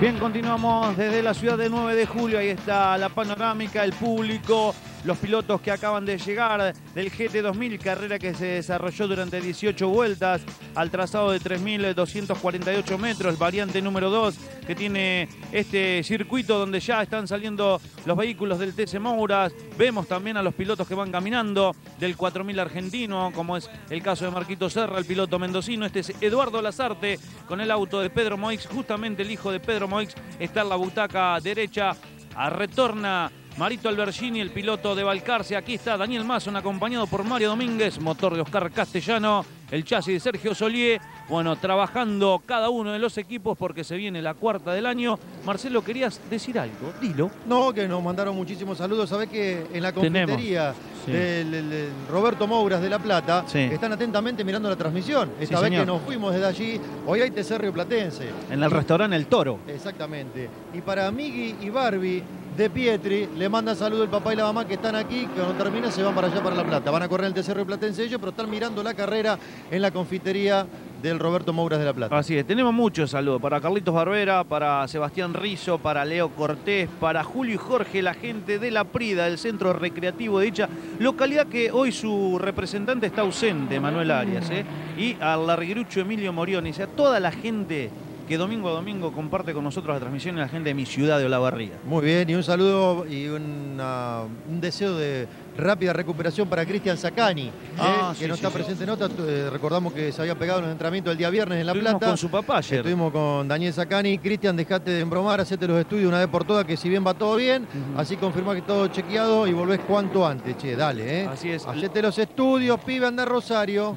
Bien, continuamos desde la ciudad de 9 de julio. Ahí está la panorámica, el público, los pilotos que acaban de llegar del GT2000, carrera que se desarrolló durante 18 vueltas al trazado de 3.248 metros, variante número 2, que tiene este circuito donde ya están saliendo los vehículos del TC Mouras. Vemos también a los pilotos que van caminando del 4000 argentino, como es el caso de Marquito Serra, el piloto mendocino. Este es Eduardo Lazarte con el auto de Pedro Moix, justamente el hijo de Pedro Moix está en la butaca derecha. A retorna Marito Albergini, el piloto de Balcarce. Aquí está Daniel Mason, acompañado por Mario Domínguez, motor de Oscar Castellano, el chasis de Sergio Solier. Bueno, trabajando cada uno de los equipos porque se viene la cuarta del año. Marcelo, ¿querías decir algo? Dilo. No, que nos mandaron muchísimos saludos. Sabés que en la confitería Sí. del, del- del Roberto Mouras de La Plata Sí. están atentamente mirando la transmisión. Esta Sí, vez señor. que nos fuimos desde allí, hoy hay TC Río Platense. En el restaurante El Toro. Exactamente. Y para Migui y Barbie de Pietri, le manda saludo el papá y la mamá que están aquí, que cuando termina se van para allá para La Plata. Van a correr el TC Río Platense ellos, pero están mirando la carrera en la confitería del Roberto Mouras de La Plata. Así es, tenemos muchos saludos para Carlitos Barbera, para Sebastián Rizo, para Leo Cortés, para Julio y Jorge, la gente de La Prida, del centro recreativo de dicha localidad que hoy su representante está ausente, Manuel Arias, ¿eh? y al larguirucho Emilio Morioni, o sea, toda la gente que domingo a domingo comparte con nosotros la transmisión y la gente de mi ciudad de Olavarría. Muy bien, y un saludo y una- un deseo de rápida recuperación para Cristian Sacani, eh, Ah, que no sí, está sí. presente en nota. Eh, recordamos que se había pegado en el entrenamiento el día viernes en La Estuvimos Plata. con su papá ayer. Estuvimos con Daniel Sacani. Cristian, dejate de embromar, hacete los estudios una vez por todas, que si bien va todo bien, así confirma que todo chequeado y volvés cuanto antes, che, dale, ¿eh? Así es. Hacete los estudios, pibe, anda Rosario.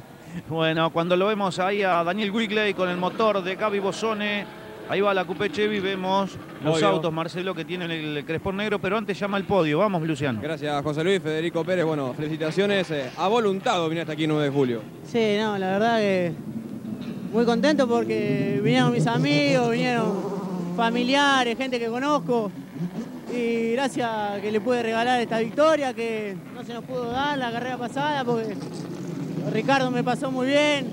Bueno, cuando lo vemos ahí a Daniel Wigley con el motor de Gaby Bosone, ahí va la Coupé Chevy, vemos los autos, Marcelo, que tienen el crespón negro, pero antes llama el podio. Vamos, Luciano. Gracias, José Luis, Federico Pérez. Bueno, felicitaciones. eh, a voluntad viniste hasta aquí 9 de julio. Sí, no, la verdad que muy contento porque vinieron mis amigos, vinieron familiares, gente que conozco. Y gracias que le pude regalar esta victoria que no se nos pudo dar la carrera pasada porque Ricardo me pasó muy bien.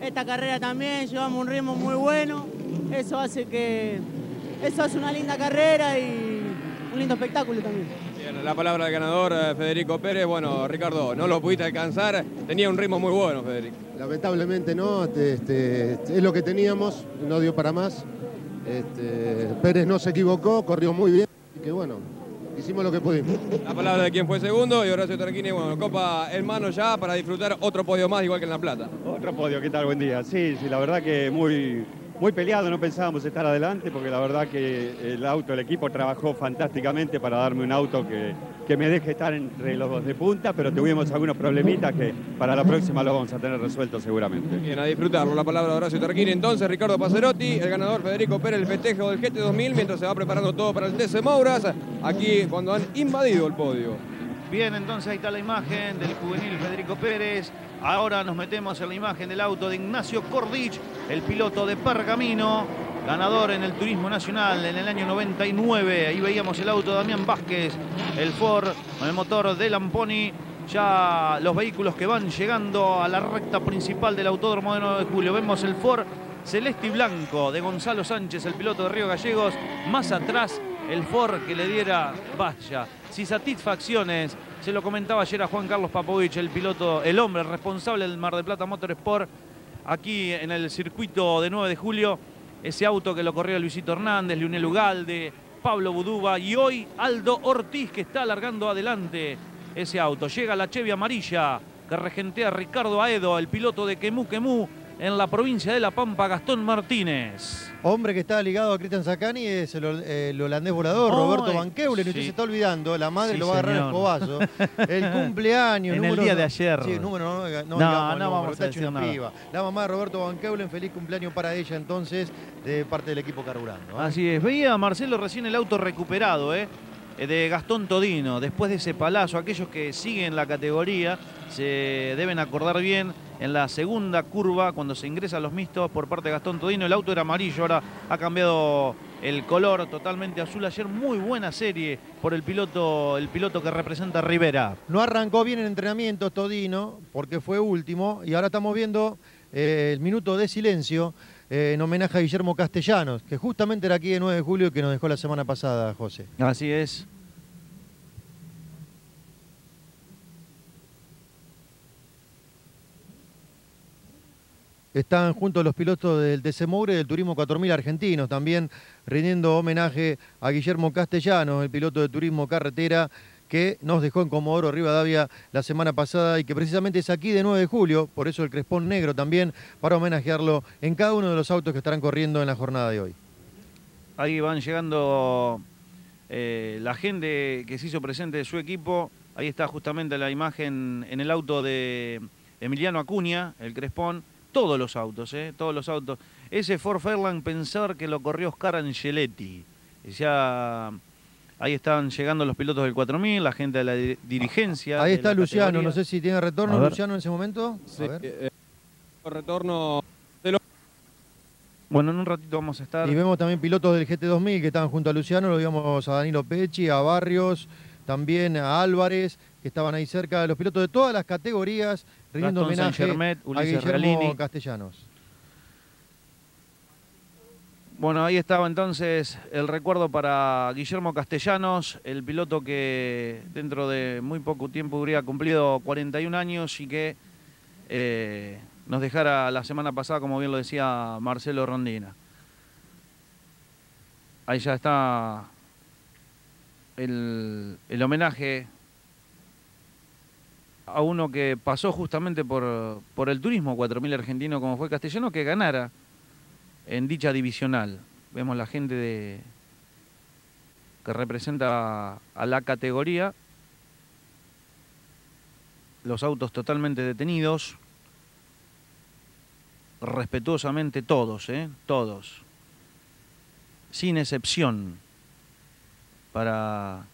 Esta carrera también llevamos un ritmo muy bueno. Eso hace que eso hace una linda carrera y un lindo espectáculo también. Bien, la palabra del ganador, eh, Federico Pérez. Bueno, Ricardo, no lo pudiste alcanzar. Tenía un ritmo muy bueno, Federico. Lamentablemente no, este, este, es lo que teníamos, no dio para más. Este, Pérez no se equivocó, corrió muy bien, y que bueno, hicimos lo que pudimos. La palabra de quien fue segundo y Horacio Tarquini, bueno, copa en mano ya para disfrutar otro podio más, igual que en La Plata. Otro podio, ¿qué tal? Buen día. Sí, sí, la verdad que muy, muy peleado, no pensábamos estar adelante porque la verdad que el auto, el equipo trabajó fantásticamente para darme un auto que, que me deje estar entre los dos de punta, pero tuvimos algunos problemitas que para la próxima lo vamos a tener resueltos seguramente. Bien, a disfrutarlo. La palabra de Horacio Tarquini. Entonces, Ricardo Pacerotti, el ganador Federico Pérez, el festejo del GT2000, mientras se va preparando todo para el TC Mouras. Aquí, cuando han invadido el podio. Bien, entonces ahí está la imagen del juvenil Federico Pérez. Ahora nos metemos en la imagen del auto de Ignacio Cordich, el piloto de Pergamino, ganador en el Turismo Nacional en el año 99. Ahí veíamos el auto de Damián Vázquez, el Ford con el motor de Lamponi. Ya los vehículos que van llegando a la recta principal del Autódromo de 9 de Julio. Vemos el Ford celeste y blanco de Gonzalo Sánchez, el piloto de Río Gallegos. Más atrás, el Ford que le diera vaya. Si satisfacciones, se lo comentaba ayer a Juan Carlos Papovich, el piloto, el hombre responsable del Mar del Plata Motorsport, aquí en el circuito de 9 de julio. Ese auto que lo corrió Luisito Hernández, Leonel Ugalde, Pablo Buduba y hoy Aldo Ortiz que está alargando adelante ese auto. Llega la Chevy amarilla que regentea Ricardo Aedo, el piloto de Quemú Quemú en la provincia de La Pampa, Gastón Martínez. Hombre que está ligado a Cristian Sacani es el, hol- el holandés volador, Roberto Van Keulen. Y usted sí. se está olvidando, la madre Sí, lo va a agarrar el escobazo. El cumpleaños. En el día de ayer. Sí, número no, no, digamos No, el no número, vamos a hecho decir una nada. piba. La mamá de Roberto Van Keulen, feliz cumpleaños para ella entonces, de parte del equipo carburando. ¿eh? Así es. Veía a Marcelo recién el auto recuperado, ¿eh? Eh, de Gastón Todino. Después de ese palazo, aquellos que siguen la categoría se deben acordar bien. En la segunda curva, cuando se ingresa a los mixtos por parte de Gastón Todino, el auto era amarillo, ahora ha cambiado el color totalmente azul. Ayer muy buena serie por el piloto, el piloto que representa a Rivera. No arrancó bien el entrenamiento Todino, porque fue último, y ahora estamos viendo eh, el minuto de silencio eh, en homenaje a Guillermo Castellanos, que justamente era aquí de 9 de julio y que nos dejó la semana pasada, José. Así es. Están juntos los pilotos del TC del Turismo 4000 argentinos, también rindiendo homenaje a Guillermo Castellanos, el piloto de Turismo Carretera, que nos dejó en Comodoro Rivadavia la semana pasada y que precisamente es aquí de 9 de julio, por eso el crespón negro también, para homenajearlo en cada uno de los autos que estarán corriendo en la jornada de hoy. Ahí van llegando eh, la gente que se hizo presente de su equipo. Ahí está justamente la imagen en el auto de Emiliano Acuña, el crespón. Todos los autos, ¿eh? Todos los autos. Ese Ford Fairlane pensar que lo corrió Oscar Angeletti. Ya ahí están llegando los pilotos del 4000, la gente de la di- dirigencia. Ahí de está Luciano, categoría. no sé si tiene retorno. Luciano en ese momento. Sí, A ver. eh, retorno Bueno, en un ratito vamos a estar. Y vemos también pilotos del GT2000 que estaban junto a Luciano, lo vimos a Danilo Pecci, a Barrios, también a Álvarez, que estaban ahí cerca, los pilotos de todas las categorías, Gastón homenaje Saint-Germain, a Ulises Guillermo Realini. Castellanos. Bueno, ahí estaba entonces el recuerdo para Guillermo Castellanos, el piloto que dentro de muy poco tiempo habría cumplido 41 años y que eh, nos dejara la semana pasada, como bien lo decía Marcelo Rondina. Ahí ya está el, el homenaje a uno que pasó justamente por, por el turismo 4000 argentino como fue Castellano, que ganara en dicha divisional. Vemos la gente de, que representa a, la categoría, los autos totalmente detenidos, respetuosamente todos, ¿eh? todos, sin excepción, para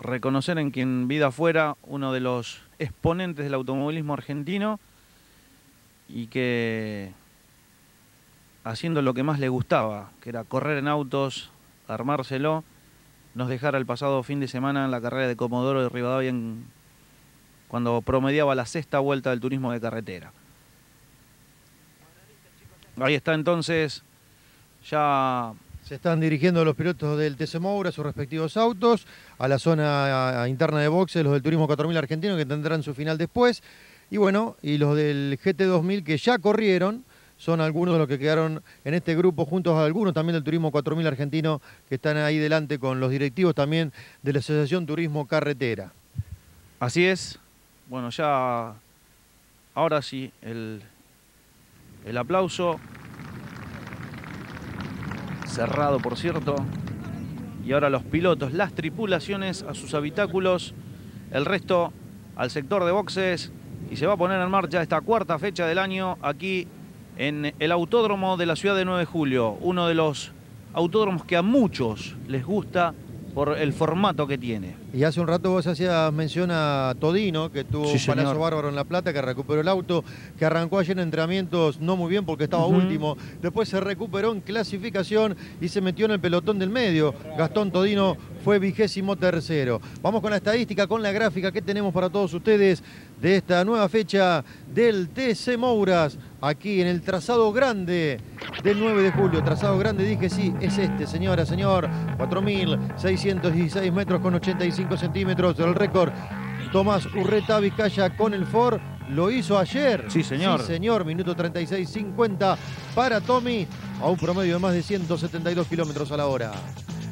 reconocer en quien vida fuera uno de los exponentes del automovilismo argentino y que haciendo lo que más le gustaba, que era correr en autos, armárselo, nos dejara el pasado fin de semana en la carrera de Comodoro de Rivadavia en- cuando promediaba la sexta vuelta del turismo de carretera. Ahí está entonces ya Se están dirigiendo los pilotos del TC Moura sus respectivos autos, a la zona interna de boxes, los del Turismo 4000 argentino que tendrán su final después. Y bueno, y los del GT2000 que ya corrieron, son algunos de los que quedaron en este grupo, juntos a algunos también del Turismo 4000 argentino que están ahí delante con los directivos también de la Asociación Turismo Carretera. Así es. Bueno, ya ahora sí, el, el aplauso. Cerrado, por cierto. Y ahora los pilotos, las tripulaciones a sus habitáculos, el resto al sector de boxes. Y se va a poner en marcha esta cuarta fecha del año aquí en el Autódromo de la ciudad de 9 de julio. Uno de los autódromos que a muchos les gusta por el formato que tiene. Y hace un rato vos hacías mención a Todino, que tuvo Sí, un señor. palazo bárbaro en La Plata, que recuperó el auto, que arrancó ayer en entrenamientos no muy bien porque estaba último. Después se recuperó en clasificación y se metió en el pelotón del medio. Gastón Todino fue vigésimo tercero. Vamos con la estadística, con la gráfica que tenemos para todos ustedes de esta nueva fecha del TC Mouras, aquí en el trazado grande del 9 de julio. Trazado grande, dije sí, es este, señora, señor. 4.616 metros con 85 centímetros. El récord Tomás Urreta Vizcaya con el Ford. Lo hizo ayer. Sí, señor. Sí, señor. Minuto 36.50 para Tommy a un promedio de más de 172 kilómetros a la hora.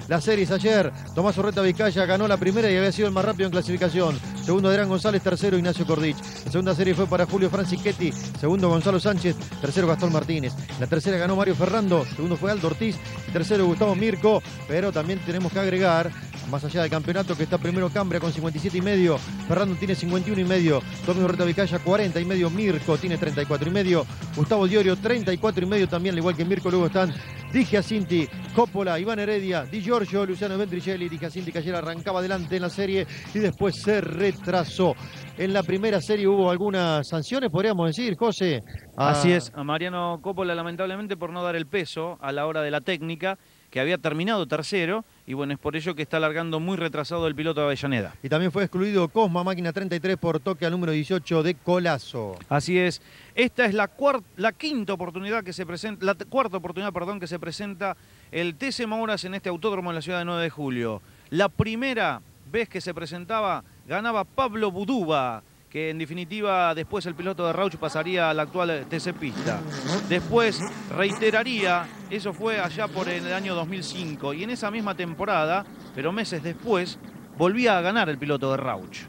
Las series ayer, Tomás Urreta Vizcaya ganó la primera y había sido el más rápido en clasificación. Segundo, Adrián González. Tercero, Ignacio Cordich. La segunda serie fue para Julio Francischetti. Segundo, Gonzalo Sánchez. Tercero, Gastón Martínez. La tercera ganó Mario Ferrando. Segundo fue Aldo Ortiz. Tercero, Gustavo Mirko. Pero también tenemos que agregar, más allá del campeonato, que está primero Cambria con 57 y medio. Ferrando tiene 51 y medio. Tommy Urreta Vizcaya 40 y medio. Mirko tiene 34 y medio. Gustavo Diorio 34 y medio también, al igual que Mirko. Luego están Di Giacinti, Coppola, Iván Heredia, Di Giorgio, Luciano Ventricelli, Di Giacinti que ayer arrancaba adelante en la serie y después se retrasó. En la primera serie hubo algunas sanciones, podríamos decir, José. a- Así es, a Mariano Coppola lamentablemente por no dar el peso a la hora de la técnica, que había terminado tercero y bueno, es por ello que está largando muy retrasado el piloto de Avellaneda. Y también fue excluido Cosma, máquina 33, por toque al número 18 de Colazo. Así es. Esta es la, la quinta oportunidad que se presenta, la cuarta oportunidad, perdón, que se presenta el TC Mauras en este autódromo en la ciudad de 9 de julio. La primera vez que se presentaba ganaba Pablo Buduba, que en definitiva después el piloto de Rauch pasaría al actual TC Pista. Después reiteraría, eso fue allá por el año 2005, y en esa misma temporada, pero meses después, volvía a ganar el piloto de Rauch.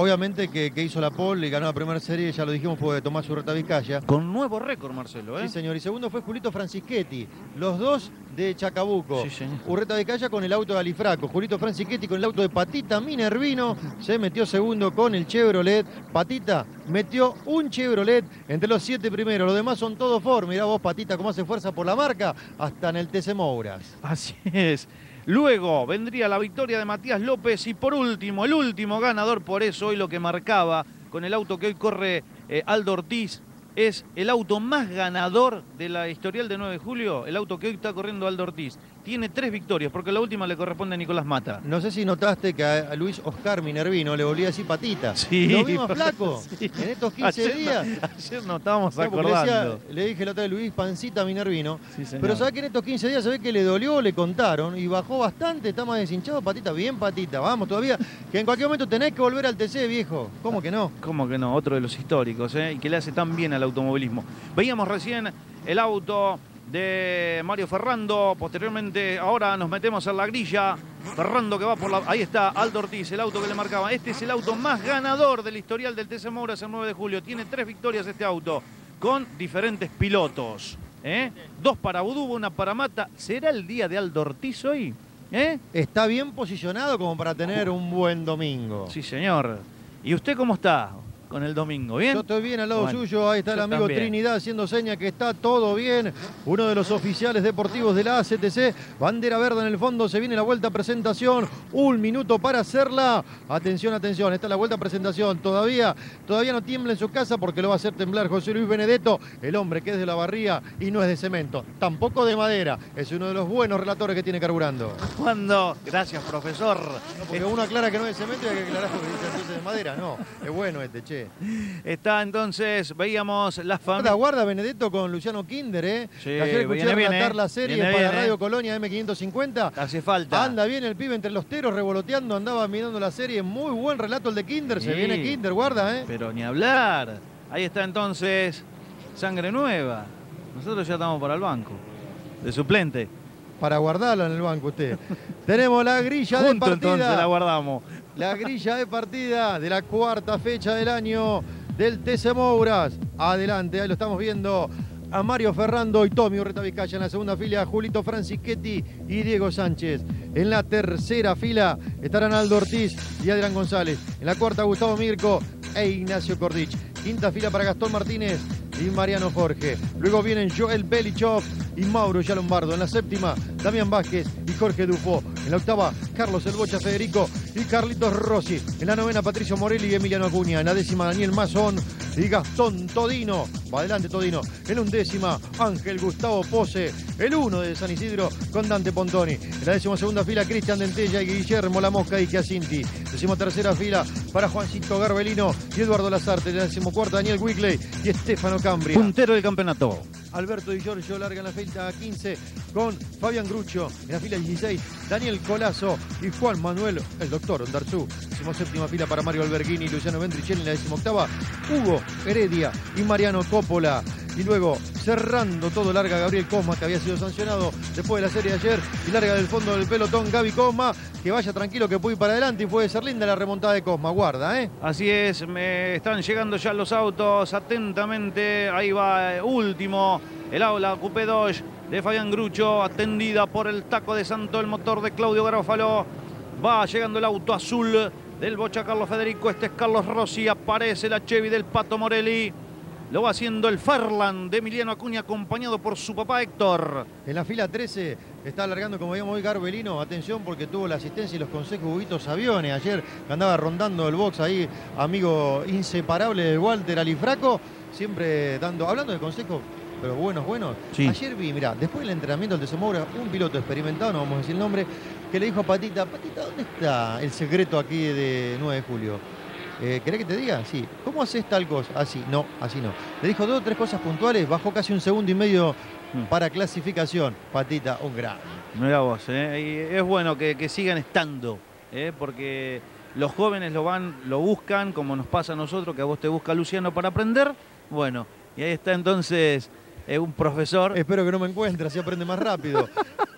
Obviamente que, que hizo la pole y ganó la primera serie, ya lo dijimos, fue Tomás Urreta Vizcaya. Con nuevo récord, Marcelo, ¿eh? Sí, señor. Y segundo fue Julito Francischetti. Los dos de Chacabuco. Sí, señor. Urreta Vizcaya con el auto de Alifraco. Julito Francischetti con el auto de Patita Minervino. Se metió segundo con el Chevrolet. Patita metió un Chevrolet entre los siete primeros. Los demás son todos Ford. Mirá vos, Patita, cómo hace fuerza por la marca. Hasta en el TC Mouras. Así es. Luego vendría la victoria de Matías López y por último, el último ganador, por eso hoy lo que marcaba con el auto que hoy corre eh, Aldo Ortiz es el auto más ganador de la historial de 9 de julio, el auto que hoy está corriendo Aldo Ortiz. Tiene tres victorias, porque la última le corresponde a Nicolás Mata. No sé si notaste que a Luis Oscar Minervino le volvía a decir patita. Sí. Lo vimos flaco. Sí. En estos 15 Ayer, días. ayer nos estábamos No, porque le, decía- acordando. le dije la otra vez Luis Pancita Minervino. Sí. Pero sabés que en estos 15 días se ve que le dolió, le contaron y bajó bastante, está más deshinchado, patita, bien patita, vamos todavía, que en cualquier momento tenés que volver al TC, viejo. ¿Cómo que no? ¿Cómo que no? Otro de los históricos, ¿eh? Y que le hace tan bien al automovilismo. Veíamos recién el auto de Mario Ferrando. Posteriormente, ahora nos metemos en la grilla. Ferrando que va por la. Ahí está Aldo Ortiz, el auto que le marcaba. Este es el auto más ganador del historial del TC Mouras el 9 de julio. Tiene tres victorias este auto con diferentes pilotos. ¿eh? Dos para Budubo, una para Mata. ¿Será el día de Aldo Ortiz hoy? ¿Eh? Está bien posicionado como para tener un buen domingo. Sí, señor. ¿Y usted cómo está con el domingo? ¿Bien? Yo estoy bien al lado Bueno, suyo, ahí está el amigo también. Trinidad haciendo seña que está todo bien. Uno de los oficiales deportivos de la ACTC, bandera verde en el fondo, se viene la vuelta a presentación, un minuto para hacerla. Atención, atención, esta es la vuelta a presentación. Todavía, todavía no tiembla en su casa porque lo va a hacer temblar José Luis Benedetto, el hombre que es de la barría y no es de cemento, tampoco de madera. Es uno de los buenos relatores que tiene carburando. Cuando. Gracias, profesor. Porque uno aclara que no es de cemento y hay que aclarar porque dice entonces de madera. No, es bueno este, che. Está entonces, veíamos las familias. guarda Benedetto con Luciano Kinder, ¿eh? Sí, Ayer escuché relatar la serie Viene para. Radio Colonia M550. Hace falta. Anda bien el pibe entre los teros revoloteando, andaba mirando la serie. Muy buen relato el de Kinder. Se Sí. viene Kinder, guarda, ¿eh? Pero ni hablar. Ahí está entonces sangre nueva. Nosotros ya estamos para el banco. De suplente. Para guardarla en el banco usted. Tenemos la grilla de partida. entonces la guardamos. La grilla de partida de la cuarta fecha del año del TC Mouras. Adelante, ahí lo estamos viendo a Mario Ferrando y Tommy Urreta Vizcaya en la segunda fila, Julito Francischetti y Diego Sánchez. En la tercera fila estarán Aldo Ortiz y Adrián González. En la cuarta, Gustavo Mirko e Ignacio Cordich. Quinta fila para Gastón Martínez y Mariano Jorge. Luego vienen Joel Belichov y Mauro Yalombardo. En la séptima, Damián Vázquez y Jorge Dufo. En la octava, Carlos El Federico y Carlitos Rossi. En la novena, Patricio Morelli y Emiliano Acuña. En la décima, Daniel Mazón y Gastón Todino. Va adelante Todino. En undécima, Ángel Gustavo Pose. El uno de San Isidro con Dante Pontoni. En la décima segunda fila, Cristian Dentella y Guillermo La Mosca y Giacinti. Décima tercera fila para Juancito Garbelino y Eduardo Lazarte. En la decimocuarta, Daniel Wickley y Estefano Cambria. Puntero del campeonato. Alberto Di Giorgio larga en la fila 15 con Fabián Grucho. En la fila 16, Daniel Colazo y Juan Manuel, el doctor Ondarzú. séptima fila para Mario Alberghini y Luciano Ventricelli. En la decimoctava, Hugo Heredia y Mariano Coppola. Y luego, cerrando todo, larga Gabriel Cosma, que había sido sancionado después de la serie de ayer. Y larga del fondo del pelotón Gaby Cosma, que vaya tranquilo que puede ir para adelante. Y puede ser linda la remontada de Cosma. Guarda, ¿eh? Así es, me están llegando ya los autos atentamente. Ahí va eh, último el aula Coupé Dodge de Fabián Grucho, atendida por el taco de Santo, el motor de Claudio Garofalo. Va llegando el auto azul del Bocha Carlos Federico. Este es Carlos Rossi. Aparece la Chevy del Pato Morelli. Lo va haciendo el Farland de Emiliano Acuña, acompañado por su papá Héctor. En la fila 13 está alargando, como veíamos hoy, Garbelino. Atención porque tuvo la asistencia y los consejos Huguitos Aviones. Ayer andaba rondando el box ahí, amigo inseparable de Walter Alifraco. Siempre dando, hablando de consejos, pero buenos, buenos. Sí. Ayer vi, mirá, después del entrenamiento del Desemobra, un piloto experimentado, no vamos a decir el nombre, que le dijo a Patita, Patita, ¿dónde está el secreto aquí de 9 de julio? Eh, ¿Querés que te diga? Sí. ¿Cómo haces tal cosa? Así, no, así no. Le dijo dos o tres cosas puntuales, bajó casi un segundo y medio Mm. para clasificación. Patita, un gran. Mira vos, ¿eh? Y es bueno que, que sigan estando, ¿eh? porque los jóvenes lo van, lo buscan, como nos pasa a nosotros, que a vos te busca Luciano para aprender. Bueno, y ahí está entonces eh, un profesor. Espero que no me encuentre, así aprende más rápido.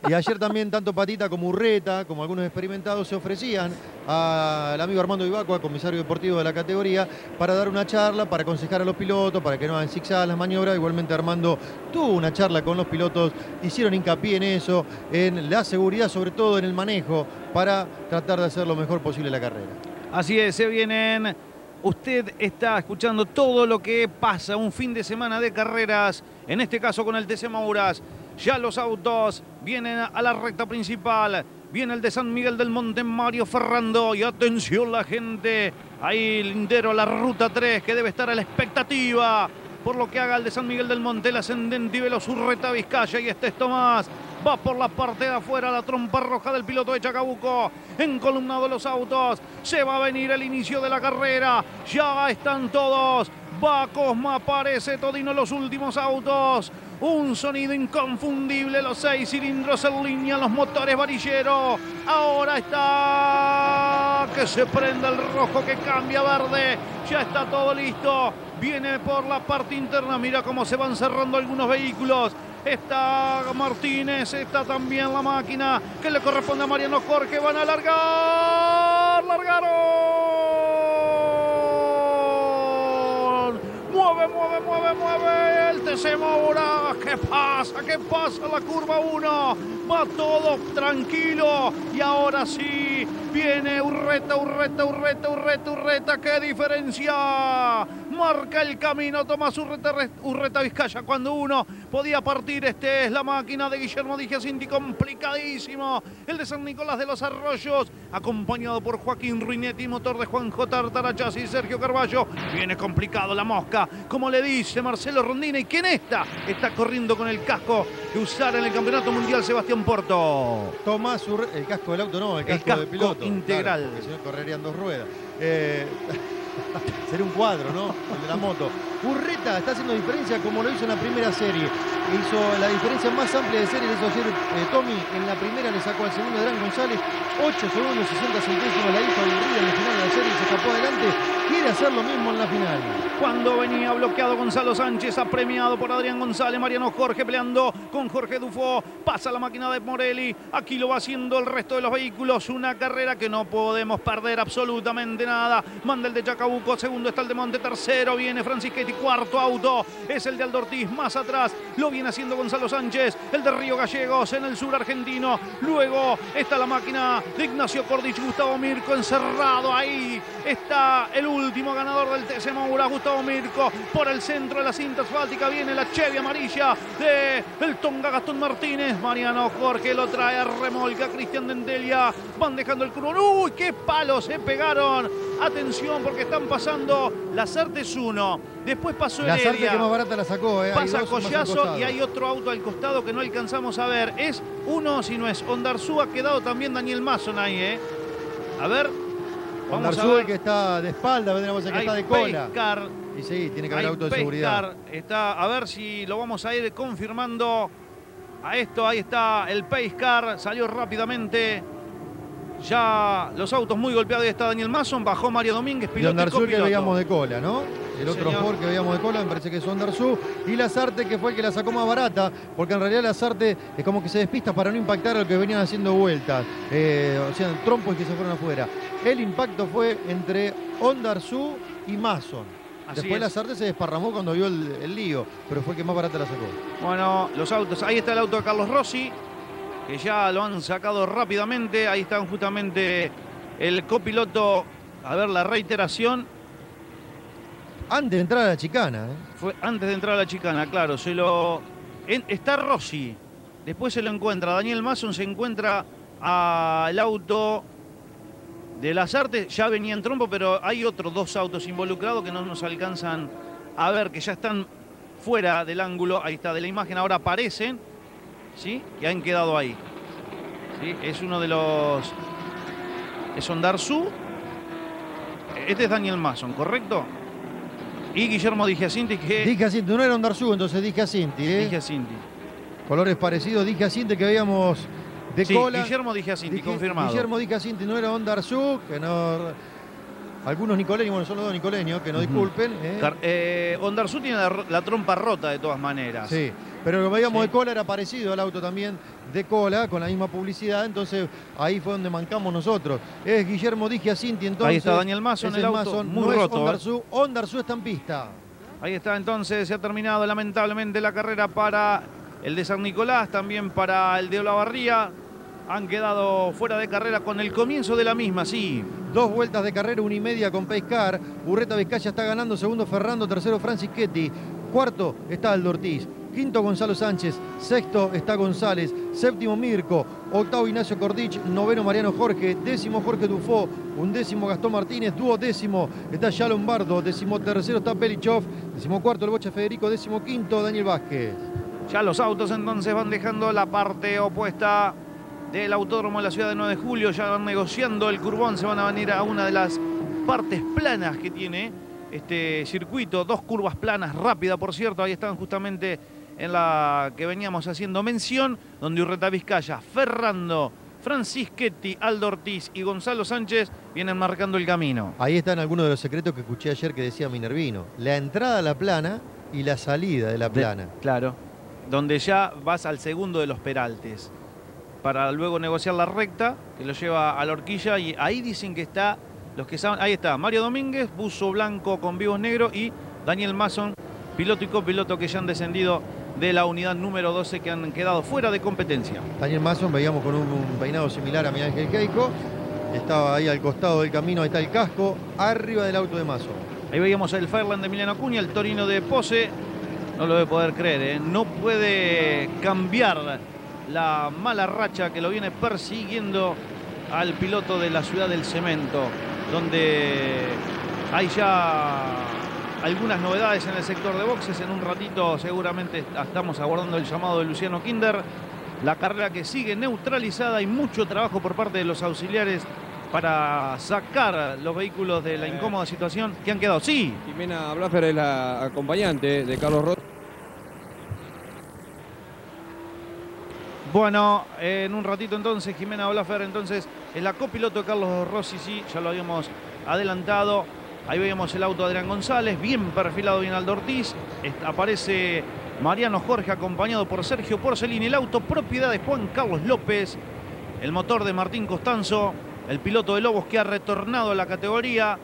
Y ayer también tanto Patita como Urreta, como algunos experimentados, se ofrecían al amigo Armando Ibacua, comisario deportivo de la categoría, para dar una charla, para aconsejar a los pilotos, para que no hagan zigzag las maniobras. Igualmente Armando tuvo una charla con los pilotos, hicieron hincapié en eso, en la seguridad, sobre todo en el manejo, para tratar de hacer lo mejor posible la carrera. Así es, se vienen. Usted está escuchando todo lo que pasa un fin de semana de carreras, en este caso con el TC Mauras. Ya los autos vienen a la recta principal. Viene el de San Miguel del Monte, Mario Ferrando. Y atención la gente. Ahí lindero la ruta 3 que debe estar a la expectativa. Por lo que haga el de San Miguel del Monte, el ascendente y Velosurreta Vizcaya. Y este es Tomás. Va por la parte de afuera la trompa roja del piloto de Chacabuco. Encolumnado los autos. Se va a venir el inicio de la carrera. Ya están todos. Va Cosma, aparece Todino los últimos autos. Un sonido inconfundible, los seis cilindros en línea, los motores varillero. Ahora está que se prende el rojo, que cambia verde. Ya está todo listo. Viene por la parte interna. Mira cómo se van cerrando algunos vehículos. Está Martínez, está también la máquina que le corresponde a Mariano Jorge. Van a largar. Largaron. Mueve, mueve, mueve, mueve. El TC Moura. ¿Qué pasa? ¿Qué pasa? La curva 1. Va todo tranquilo. Y ahora sí. Viene Urreta, Urreta, Urreta, Urreta, Urreta. ¡Qué diferencia! Marca el camino Tomás Urreta, Urreta Vizcaya cuando uno podía partir. Este es la máquina de Guillermo Digiacinti, complicadísimo. El de San Nicolás de los Arroyos, acompañado por Joaquín Ruinetti, motor de Juan J. Tartarachas y Sergio Carballo. Viene complicado la mosca, como le dice Marcelo Rondina. ¿Y quién está? Está corriendo con el casco que usara en el Campeonato Mundial Sebastián Porto. Tomás Urreta, el casco del auto no, el El casco, casco del piloto. integral. Claro, porque si no correrían dos ruedas. Eh, sería un cuadro, ¿no? El de la moto. Urreta está haciendo diferencia como lo hizo en la primera serie. Hizo la diferencia más amplia de serie, hizo ayer eh, Tommy. En la primera le sacó al segundo Adrián González. 8 segundos, 60 centésimos la hizo aburrida en el final de la serie y se escapó adelante. Quiere hacer lo mismo en la final. Cuando venía bloqueado Gonzalo Sánchez, apremiado por Adrián González, Mariano Jorge peleando con Jorge Dufo, pasa la máquina de Morelli, aquí lo va haciendo el resto de los vehículos, una carrera que no podemos perder absolutamente nada, manda el de Chacabuco, segundo está el de Monte, tercero viene Francisquetti, cuarto auto, es el de Aldo Ortiz, más atrás lo viene haciendo Gonzalo Sánchez, el de Río Gallegos en el sur argentino, luego está la máquina de Ignacio Cordich, Gustavo Mirko encerrado ahí, está el último ganador del TC Moura, Gustavo Mirko, por el centro de la cinta asfáltica viene la Chevy amarilla de el Tonga Gastón Martínez, Mariano Jorge lo trae a remolca, Cristian Dendelia, van dejando el curón, uy, qué palos se pegaron, atención porque están pasando las Artes 1, después pasó La Sarte Heredia. que más barata la sacó, ¿eh? Pasa Collazo y hay otro auto al costado que no alcanzamos a ver. Es uno, si no es Ondarzú, ha quedado también Daniel Mason ahí, ¿eh? A ver. El que está de espalda, a decir que está de cola. Pescar, Y sí, tiene que haber auto de seguridad. Pescar, Está, a ver si lo vamos a ir confirmando a esto. Ahí está el Pacecar, salió rápidamente. Ya los autos muy golpeados. Ahí está Daniel Mason, bajó Mario Domínguez, piloto y que veíamos de cola, ¿no? El otro. Ford que veíamos de cola me parece que es Ondarzú. Y la Sarte que fue el que la sacó más barata, porque en realidad la Sarte es como que se despista para no impactar a lo que venían haciendo vueltas. Eh, o sea, trompos que se fueron afuera. El impacto fue entre Ondarzú y Mason. Así Después es. la Sarte se desparramó cuando vio el, el lío, pero fue el que más barata la sacó. Bueno, los autos. Ahí está el auto de Carlos Rossi, que ya lo han sacado rápidamente. Ahí están justamente el copiloto. A ver la reiteración. Antes de entrar a la chicana, ¿eh? Fue antes de entrar a la chicana, claro. Se lo. está Rossi. Después se lo encuentra. Daniel Mason se encuentra al auto de las artes. Ya venía en trompo, pero hay otros dos autos involucrados que no nos alcanzan a ver, que ya están fuera del ángulo. Ahí está, de la imagen ahora aparecen, ¿sí? Que han quedado ahí. ¿Sí? Es uno de los... Es Ondarzu. Este es Daniel Mason, ¿correcto? Y Guillermo Digiacinti, que... Dije Asinti, no era Ondarzu, entonces dije Asinti, ¿eh? Digiacinti. Colores parecidos, dije Asinti que veíamos de Sí, cola. Guillermo Digiacinti, Dije- confirmado. Guillermo Dicacinti no era Ondarzu, que no... Algunos nicoleños, bueno, son los dos nicoleños, que no disculpen. ¿eh? Eh, Ondarzu tiene la, ro- la trompa rota de todas maneras. Sí, pero lo que veíamos Sí. de cola era parecido al auto también de cola, con la misma publicidad, entonces ahí fue donde mancamos nosotros. Es Guillermo Digiacinti, entonces. Ahí está Daniel Mason, ese el auto Mason, muy no roto, ¿eh? Es Ondarzu, Ondarzu está en pista. Ahí está entonces, se ha terminado lamentablemente la carrera para el de San Nicolás, también para el de Olavarría. Han quedado fuera de carrera con el comienzo de la misma, sí. Dos vueltas de carrera, una y media con Pescar. Urreta Vizcaya está ganando, segundo Ferrando, tercero Francischetti. Cuarto está Aldo Ortiz. Quinto Gonzalo Sánchez. Sexto está González. Séptimo Mirko. Octavo Ignacio Cordich. Noveno Mariano Jorge. Décimo Jorge Dufó. Undécimo Gastón Martínez. Duodécimo está Ya Lombardo. Décimo tercero está Pelichov. Décimo cuarto el Bocha Federico. Décimo quinto Daniel Vázquez. Ya los autos entonces van dejando la parte opuesta del autódromo de la ciudad de 9 de julio, ya van negociando el curbón, se van a venir a una de las partes planas que tiene este circuito, dos curvas planas, rápida por cierto, ahí están justamente en la que veníamos haciendo mención, donde Urreta Vizcaya, Ferrando, Francischetti, Aldo Ortiz y Gonzalo Sánchez vienen marcando el camino. Ahí están algunos de los secretos que escuché ayer que decía Minervino. La entrada a la plana y la salida de la plana. Claro. Donde ya vas al segundo de los peraltes. Para luego negociar la recta, que lo lleva a la horquilla. Y ahí dicen que está, los que saben, ahí está Mario Domínguez, buzo blanco con vivos negros y Daniel Mason, piloto y copiloto que ya han descendido de la unidad número 12 que han quedado fuera de competencia. Daniel Mason veíamos con un, un peinado similar a Miguel Ángel Keiko. Estaba ahí al costado del camino, ahí está el casco, arriba del auto de Mason. Ahí veíamos el Fairland de Emiliano Acuña, el Torino de Pose. No lo debe poder creer, ¿eh? no puede cambiar la mala racha que lo viene persiguiendo al piloto de la ciudad del cemento, donde hay ya algunas novedades en el sector de boxes. En un ratito seguramente estamos aguardando el llamado de Luciano Kinder. La carrera que sigue neutralizada y mucho trabajo por parte de los auxiliares para sacar los vehículos de la incómoda situación que han quedado. Sí, Jimena Blaffer es la acompañante de Carlos Ross. Bueno, en un ratito entonces Jimena Blaffer entonces es la copiloto de Carlos Rossi, sí, ya lo habíamos adelantado. Ahí veíamos el auto de Adrián González, bien perfilado bien Aldo Ortiz. Aparece Mariano Jorge acompañado por Sergio Porcelini. El auto propiedad de Juan Carlos López. El motor de Martín Costanzo, el piloto de Lobos que ha retornado a la categoría.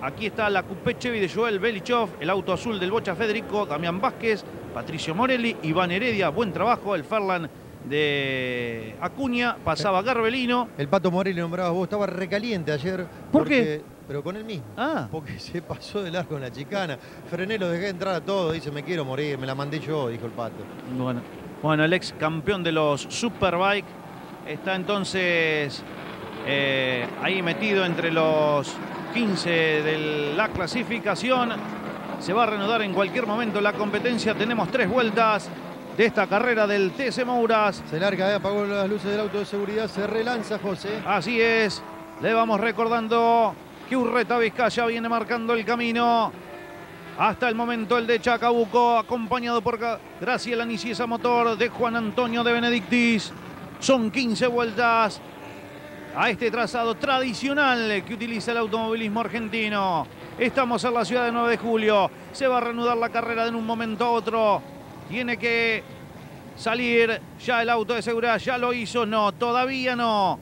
Aquí está la Coupé Chevy de Joel Belichov, el auto azul del Bocha Federico, Damián Vázquez, Patricio Morelli, Iván Heredia, buen trabajo, el Ferland de Acuña, pasaba Garbelino. El Pato Morelli nombraba vos, estaba recaliente ayer. ¿Por porque- Pero con él mismo. Ah, Porque se pasó de largo en la chicana. Frené, lo dejé entrar a todos. Dice, me quiero morir, me la mandé yo, dijo el Pato. bueno. Bueno, el ex campeón de los Superbike está entonces eh, ahí metido entre los 15 de la clasificación. Se va a reanudar en cualquier momento la competencia. Tenemos tres vueltas de esta carrera del TC Mouras. Se larga, eh, apagó las luces del auto de seguridad, se relanza José. Así es, le vamos recordando que Urreta Vizcaya viene marcando el camino. Hasta el momento el de Chacabuco, acompañado por Graciela Niciesa Motor de Juan Antonio de Benedictis. Son 15 vueltas a este trazado tradicional que utiliza el automovilismo argentino. Estamos en la ciudad de 9 de julio. Se va a reanudar la carrera de un momento a otro. Tiene que salir ya el auto de seguridad. Ya lo hizo. No, todavía no.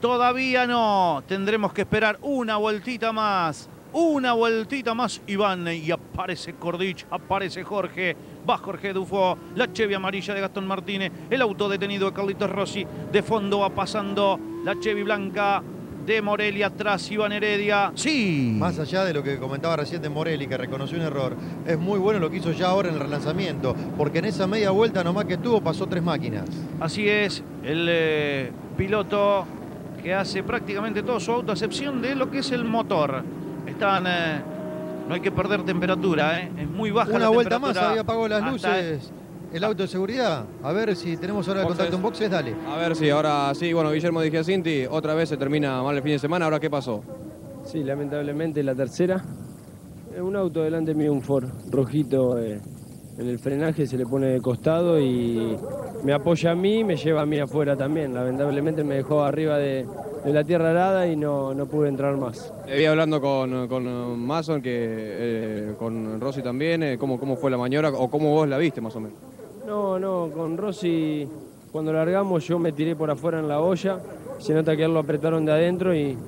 Todavía no. Tendremos que esperar una vueltita más. Una vueltita más, Iván. Y aparece Cordich, aparece Jorge. Va Jorge Dufo. La Chevy amarilla de Gastón Martínez. El auto detenido de Carlitos Rossi. De fondo va pasando la Chevy blanca de Morelia. Atrás Iván Heredia. Sí. Más allá de lo que comentaba recién de Morelli, que reconoció un error, es muy bueno lo que hizo ya ahora en el relanzamiento, porque en esa media vuelta nomás que tuvo pasó tres máquinas. Así es, el eh, piloto que hace prácticamente todo su auto, a excepción de lo que es el motor. Están eh, No hay que perder temperatura, ¿eh? es muy baja Una la vuelta más, temperatura había apagado las hasta- luces el auto de seguridad. A ver si tenemos ahora el Boxes. contacto en boxes, dale. A ver si ahora sí, bueno, Guillermo de Giacinti, otra vez se termina mal el fin de semana, ahora qué pasó. Sí, lamentablemente la tercera. Eh, Un auto delante mío, un Ford rojito, eh, en el frenaje se le pone de costado y me apoya a mí y me lleva a mí afuera también. Lamentablemente me dejó arriba de, de la tierra arada y no, no pude entrar más. Vi hablando con, con Mason, que, eh, con Rossi también, eh, cómo, cómo fue la maniobra o cómo vos la viste más o menos. No, no, con Rossi cuando largamos yo me tiré por afuera en la olla, se nota que él lo apretaron de adentro y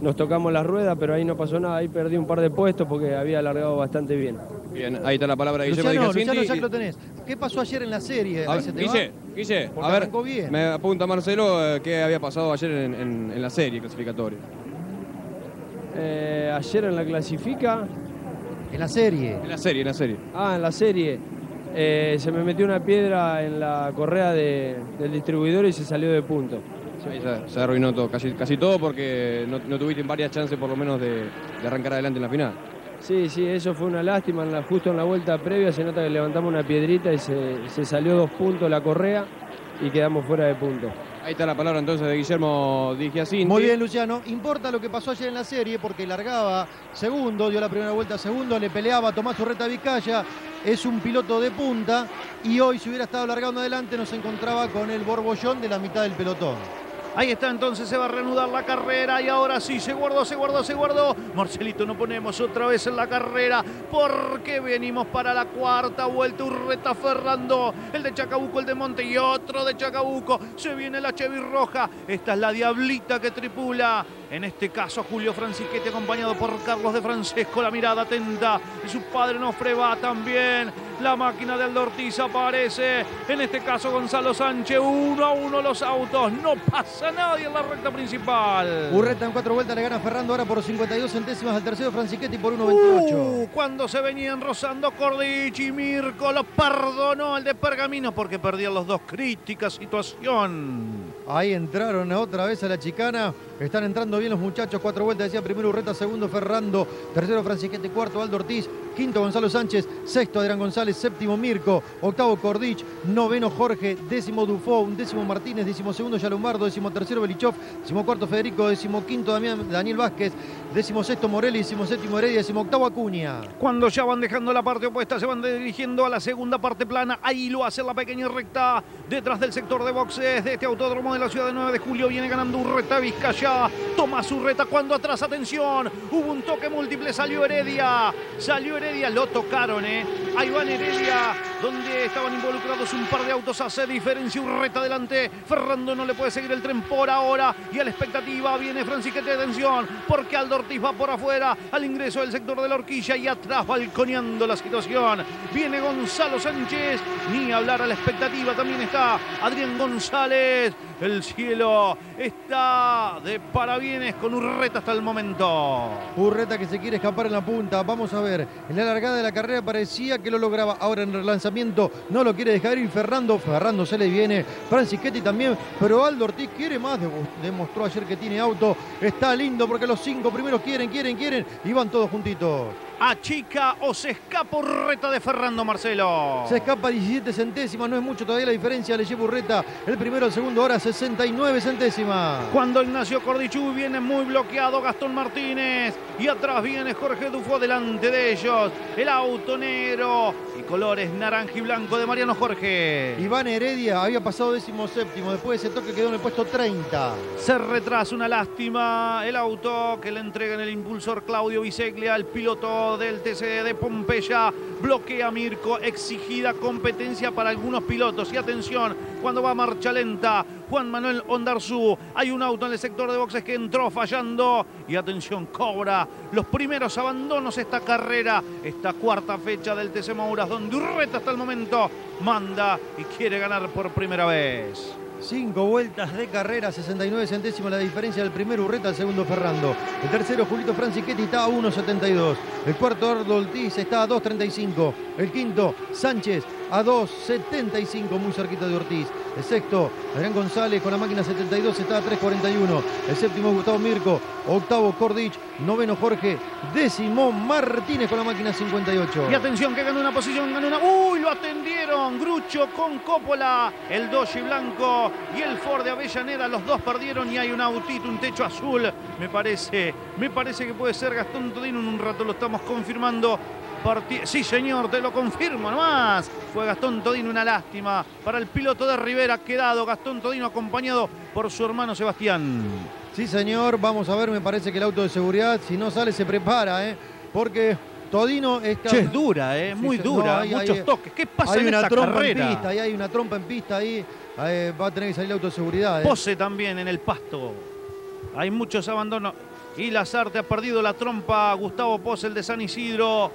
nos tocamos la rueda, pero ahí no pasó nada, ahí perdí un par de puestos porque había largado bastante bien. Bien, ahí está la palabra de Guillermo Luciano, de Giacinti. Luciano, ya que lo tenés. ¿Qué pasó ayer en la serie? A ver, se te Guille, va. Guille, a ver, bien. me apunta Marcelo eh, qué había pasado ayer en, en- en la serie clasificatoria. Eh, ayer en la clasifica, En la serie. En la serie, en la serie. ah, en la serie, eh, se me metió una piedra en la correa de- del distribuidor y se salió de punto. Se, se arruinó todo, casi, casi todo porque no, no tuviste varias chances por lo menos de, de arrancar adelante en la final. Sí, sí, eso fue una lástima. en la- justo en la vuelta previa se nota que levantamos una piedrita y se, se salió dos puntos la correa y quedamos fuera de punto. Ahí está la palabra entonces de Guillermo Di Giacinti. Muy bien, Luciano. Importa lo que pasó ayer en la serie porque largaba segundo, dio la primera vuelta segundo, le peleaba a Tomás Urreta Vizcaya. Es un piloto de punta y hoy, si hubiera estado largando adelante, nos encontraba con el borbollón de la mitad del pelotón. Ahí está, entonces se va a reanudar la carrera y ahora sí, se guardó, se guardó, se guardó. Marcelito, no ponemos otra vez en la carrera porque venimos para la cuarta vuelta. Urreta Ferrando, el de Chacabuco, el de Monte y otro de Chacabuco. Se viene la Chevy Roja. Esta es la diablita que tripula. En este caso, Julio Francischetti acompañado por Carlos de Francesco. La mirada atenta y su padre Nofre va también. La máquina de Aldo Ortiz aparece. En este caso, Gonzalo Sánchez. Uno a uno los autos. No pasa nadie en la recta principal. Urreta en cuatro vueltas le gana Ferrando ahora por 52 centésimas al tercero, Francichetti por 1.28. Uh, cuando se venían rozando Cordic y Mirko lo perdonó el de Pergamino porque perdían los dos. Crítica situación. Ahí entraron otra vez a la chicana. Están entrando bien los muchachos. Cuatro vueltas, decía primero Urreta, segundo Ferrando, tercero Francischetti, cuarto Aldo Ortiz, quinto Gonzalo Sánchez, sexto Adrián González, séptimo Mirko, octavo Cordich, noveno Jorge, décimo Dufo, undécimo Martínez, décimo segundo Yalombardo, décimo tercero Belichov, décimo cuarto Federico, décimo quinto Damián- Daniel Vázquez, décimo sexto Morelli, décimo séptimo Heredia, décimo octavo Acuña. Cuando ya van dejando la parte opuesta, se van dirigiendo a la segunda parte plana. Ahí lo hace la pequeña recta detrás del sector de boxes de este autódromo de la ciudad de 9 de julio. Viene ganando Urreta Vizcaya. Tomás Urreta cuando atrás, atención. Hubo un toque múltiple, salió Heredia. Salió Heredia, lo tocaron, ¿eh? Ahí van Heredia, donde estaban involucrados un par de autos. Hace diferencia Urreta adelante. Ferrando no le puede seguir el tren por ahora. Y a la expectativa viene Francisquete, atención, porque Aldo Ortiz va por afuera al ingreso del sector de la horquilla y atrás balconeando la situación. Viene Gonzalo Sánchez, ni hablar a la expectativa. También está Adrián González. El cielo está de parabienes con Urreta hasta el momento. Urreta que se quiere escapar en la punta. Vamos a ver. En la largada de la carrera parecía que lo lograba. Ahora en el lanzamiento no lo quiere dejar ir Ferrando. Ferrando se le viene. Francischetti también. Pero Aldo Ortiz quiere más. Demo- Demostró ayer que tiene auto. Está lindo porque los cinco primeros quieren, quieren, quieren. Y van todos juntitos. Achica o se escapa Urreta de Ferrando Marcelo. Se escapa 17 centésimas. No es mucho todavía la diferencia. Le lleva Urreta el primero al segundo. Ahora 69 centésimas. Cuando Ignacio Cordichú viene muy bloqueado Gastón Martínez y atrás viene Jorge Dufo delante de ellos. El auto negro y colores naranja y blanco de Mariano Jorge. Iván Heredia había pasado décimo séptimo. Después de ese toque quedó en el puesto 30. Se retrasa una lástima el auto que le entrega en el impulsor Claudio Biseglia, el piloto del TC de Pompeya. Bloquea Mirko, exigida competencia para algunos pilotos. Y atención, cuando va a marcha lenta, Juan Manuel Ondarzú. Hay un auto en el sector de boxes que entró fallando. Y atención, cobra los primeros abandonos esta carrera. Esta cuarta fecha del TC Mouras, donde Urreta hasta el momento manda y quiere ganar por primera vez. Cinco vueltas de carrera, 69 centésimos la diferencia del primero Urreta al segundo Ferrando. El tercero Julito Francichetti está a 1.72. El cuarto Ardo Ortiz está a 2.35. El quinto Sánchez a 2.75, muy cerquita de Ortiz. El sexto, Adrián González con la máquina 72, está a 3.41. El séptimo, Gustavo Mirko. Octavo, Cordich. Noveno, Jorge. Décimo, Martínez con la máquina 58. Y atención que ganó una posición, ganó una... ¡Uy! Lo atendieron. Grucho con Coppola. El Doji Blanco y el Ford Avellaneda. Los dos perdieron y hay un autito, un techo azul. Me parece, me parece que puede ser Gastón Todino. En un rato lo estamos confirmando. Sí, señor, te lo confirmo nomás. Fue Gastón Todino una lástima para el piloto de Rivera. Quedado Gastón Todino acompañado por su hermano Sebastián. Sí, señor, vamos a ver, me parece que el auto de seguridad, si no sale, se prepara, ¿eh? Porque Todino es... Che, es dura, ¿eh? Muy sí, dura, no, hay- muchos hay- toques. ¿Qué pasa hay en una esta trompa carrera? en pista, ahí hay una trompa en pista ahí. eh, va a tener que salir el auto de seguridad. ¿eh? Pose también en el pasto. Hay muchos abandonos. Y Lazarte ha perdido la trompa. Gustavo Pose, el de San Isidro.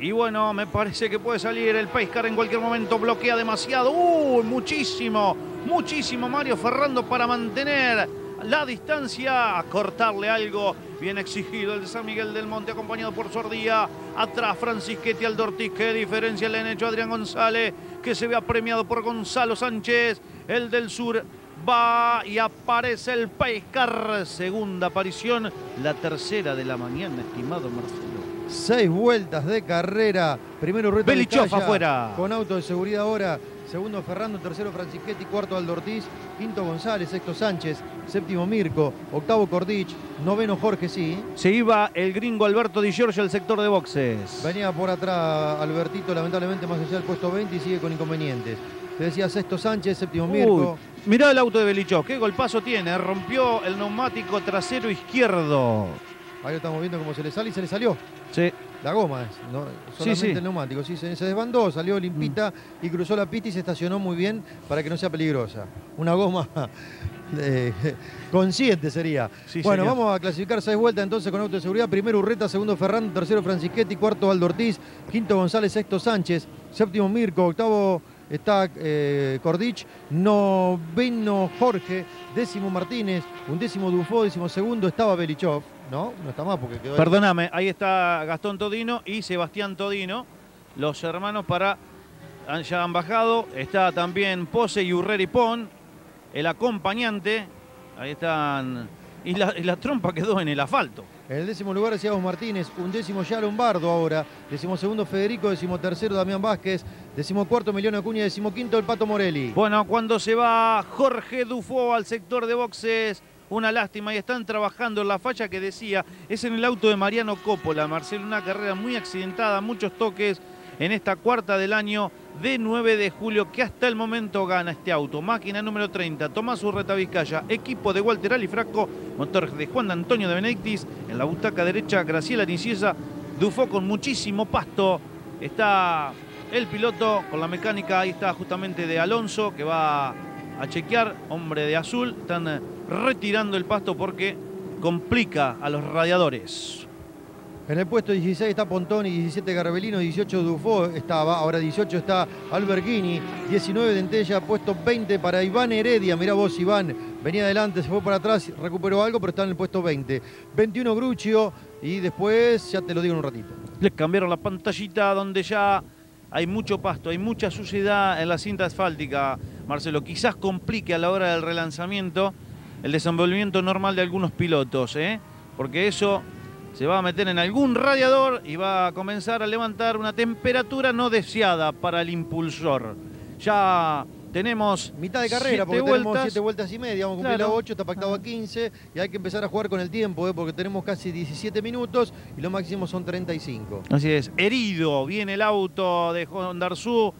Y bueno, me parece que puede salir el Paiscar en cualquier momento. Bloquea demasiado. ¡Uy! muchísimo, muchísimo Mario Ferrando para mantener la distancia. Cortarle algo. Bien exigido el de San Miguel del Monte, acompañado por Sordía. Atrás Francisquetti Aldortiz. Qué diferencia le han hecho Adrián González, que se ve apremiado por Gonzalo Sánchez. El del sur va y aparece el Paiscar. Segunda aparición, la tercera de la mañana, estimado Marcelo. Seis vueltas de carrera. Primero Belichov Vizcaya, afuera. Con auto de seguridad ahora. Segundo Ferrando, tercero Francisquetti, cuarto Aldo Ortiz, quinto González, sexto Sánchez, séptimo Mirko, octavo Cordich, noveno Jorge sí. Se iba el gringo Alberto Di Giorgio al sector de boxes. Venía por atrás Albertito, lamentablemente más allá del puesto 20 y sigue con inconvenientes. Te decía sexto Sánchez, séptimo Mirko. Uy, mirá el auto de Belichov, qué golpazo tiene. Rompió el neumático trasero izquierdo. Ahí lo estamos viendo cómo se le sale y se le salió. Sí. La goma es, ¿no? solamente sí. el neumático. Sí, se, se desbandó, salió limpita y cruzó la pista y se estacionó muy bien para que no sea peligrosa. Una goma eh, consciente sería. Sí, bueno, señor. vamos a clasificar seis vueltas entonces con auto de seguridad. Primero Urreta, segundo Ferrando, tercero Francisquetti, cuarto Aldo Ortiz, quinto González, sexto Sánchez, séptimo Mirko, octavo está eh, Cordich, noveno Jorge, décimo Martínez, undécimo Dufo, décimo segundo estaba Belichov. No, no está más porque quedó. Perdóname, ahí está Gastón Todino y Sebastián Todino, los hermanos para ya han bajado. Está también Pose y Urreri Pon, el acompañante. Ahí están. Y la, y la trompa quedó en el asfalto. En el décimo lugar Vos Martínez, un décimo ya Lombardo ahora, décimo segundo Federico, décimo tercero Damián Vázquez, décimo cuarto Emiliano Acuña, décimo quinto el Pato Morelli. Bueno, cuando se va Jorge Dufo al sector de boxes, una lástima y están trabajando en la falla que decía, es en el auto de Mariano Coppola, Marcelo, una carrera muy accidentada, muchos toques en esta cuarta del año de 9 de julio, que hasta el momento gana este auto. Máquina número 30, Tomás Urreta Vizcaya, equipo de Walter Alifrasco, motor de Juan Antonio de Benedictis, en la butaca derecha Graciela Niciesa, Dufo con muchísimo pasto, está el piloto con la mecánica, ahí está justamente de Alonso, que va a chequear, hombre de azul, están eh, retirando el pasto porque complica a los radiadores. En el puesto 16 está Pontoni, 17 Garbelino, 18 Dufo estaba, ahora 18 está Alberghini, 19 Dentella, puesto 20 para Iván Heredia, mirá vos Iván, venía adelante, se fue para atrás, recuperó algo, pero está en el puesto 20. 21 Gruccio y después, ya te lo digo en un ratito. Les cambiaron la pantallita donde ya hay mucho pasto, hay mucha suciedad en la cinta asfáltica. Marcelo, quizás complique a la hora del relanzamiento el desenvolvimiento normal de algunos pilotos, ¿eh? porque eso se va a meter en algún radiador y va a comenzar a levantar una temperatura no deseada para el impulsor. Ya tenemos Mitad de carrera, porque tenemos vueltas. 7 vueltas y media, vamos a cumplir Claro. a 8, está pactado a 15 y hay que empezar a jugar con el tiempo, ¿eh? porque tenemos casi 17 minutos y lo máximo son 35. Así es, herido, viene el auto de Juan Darzú,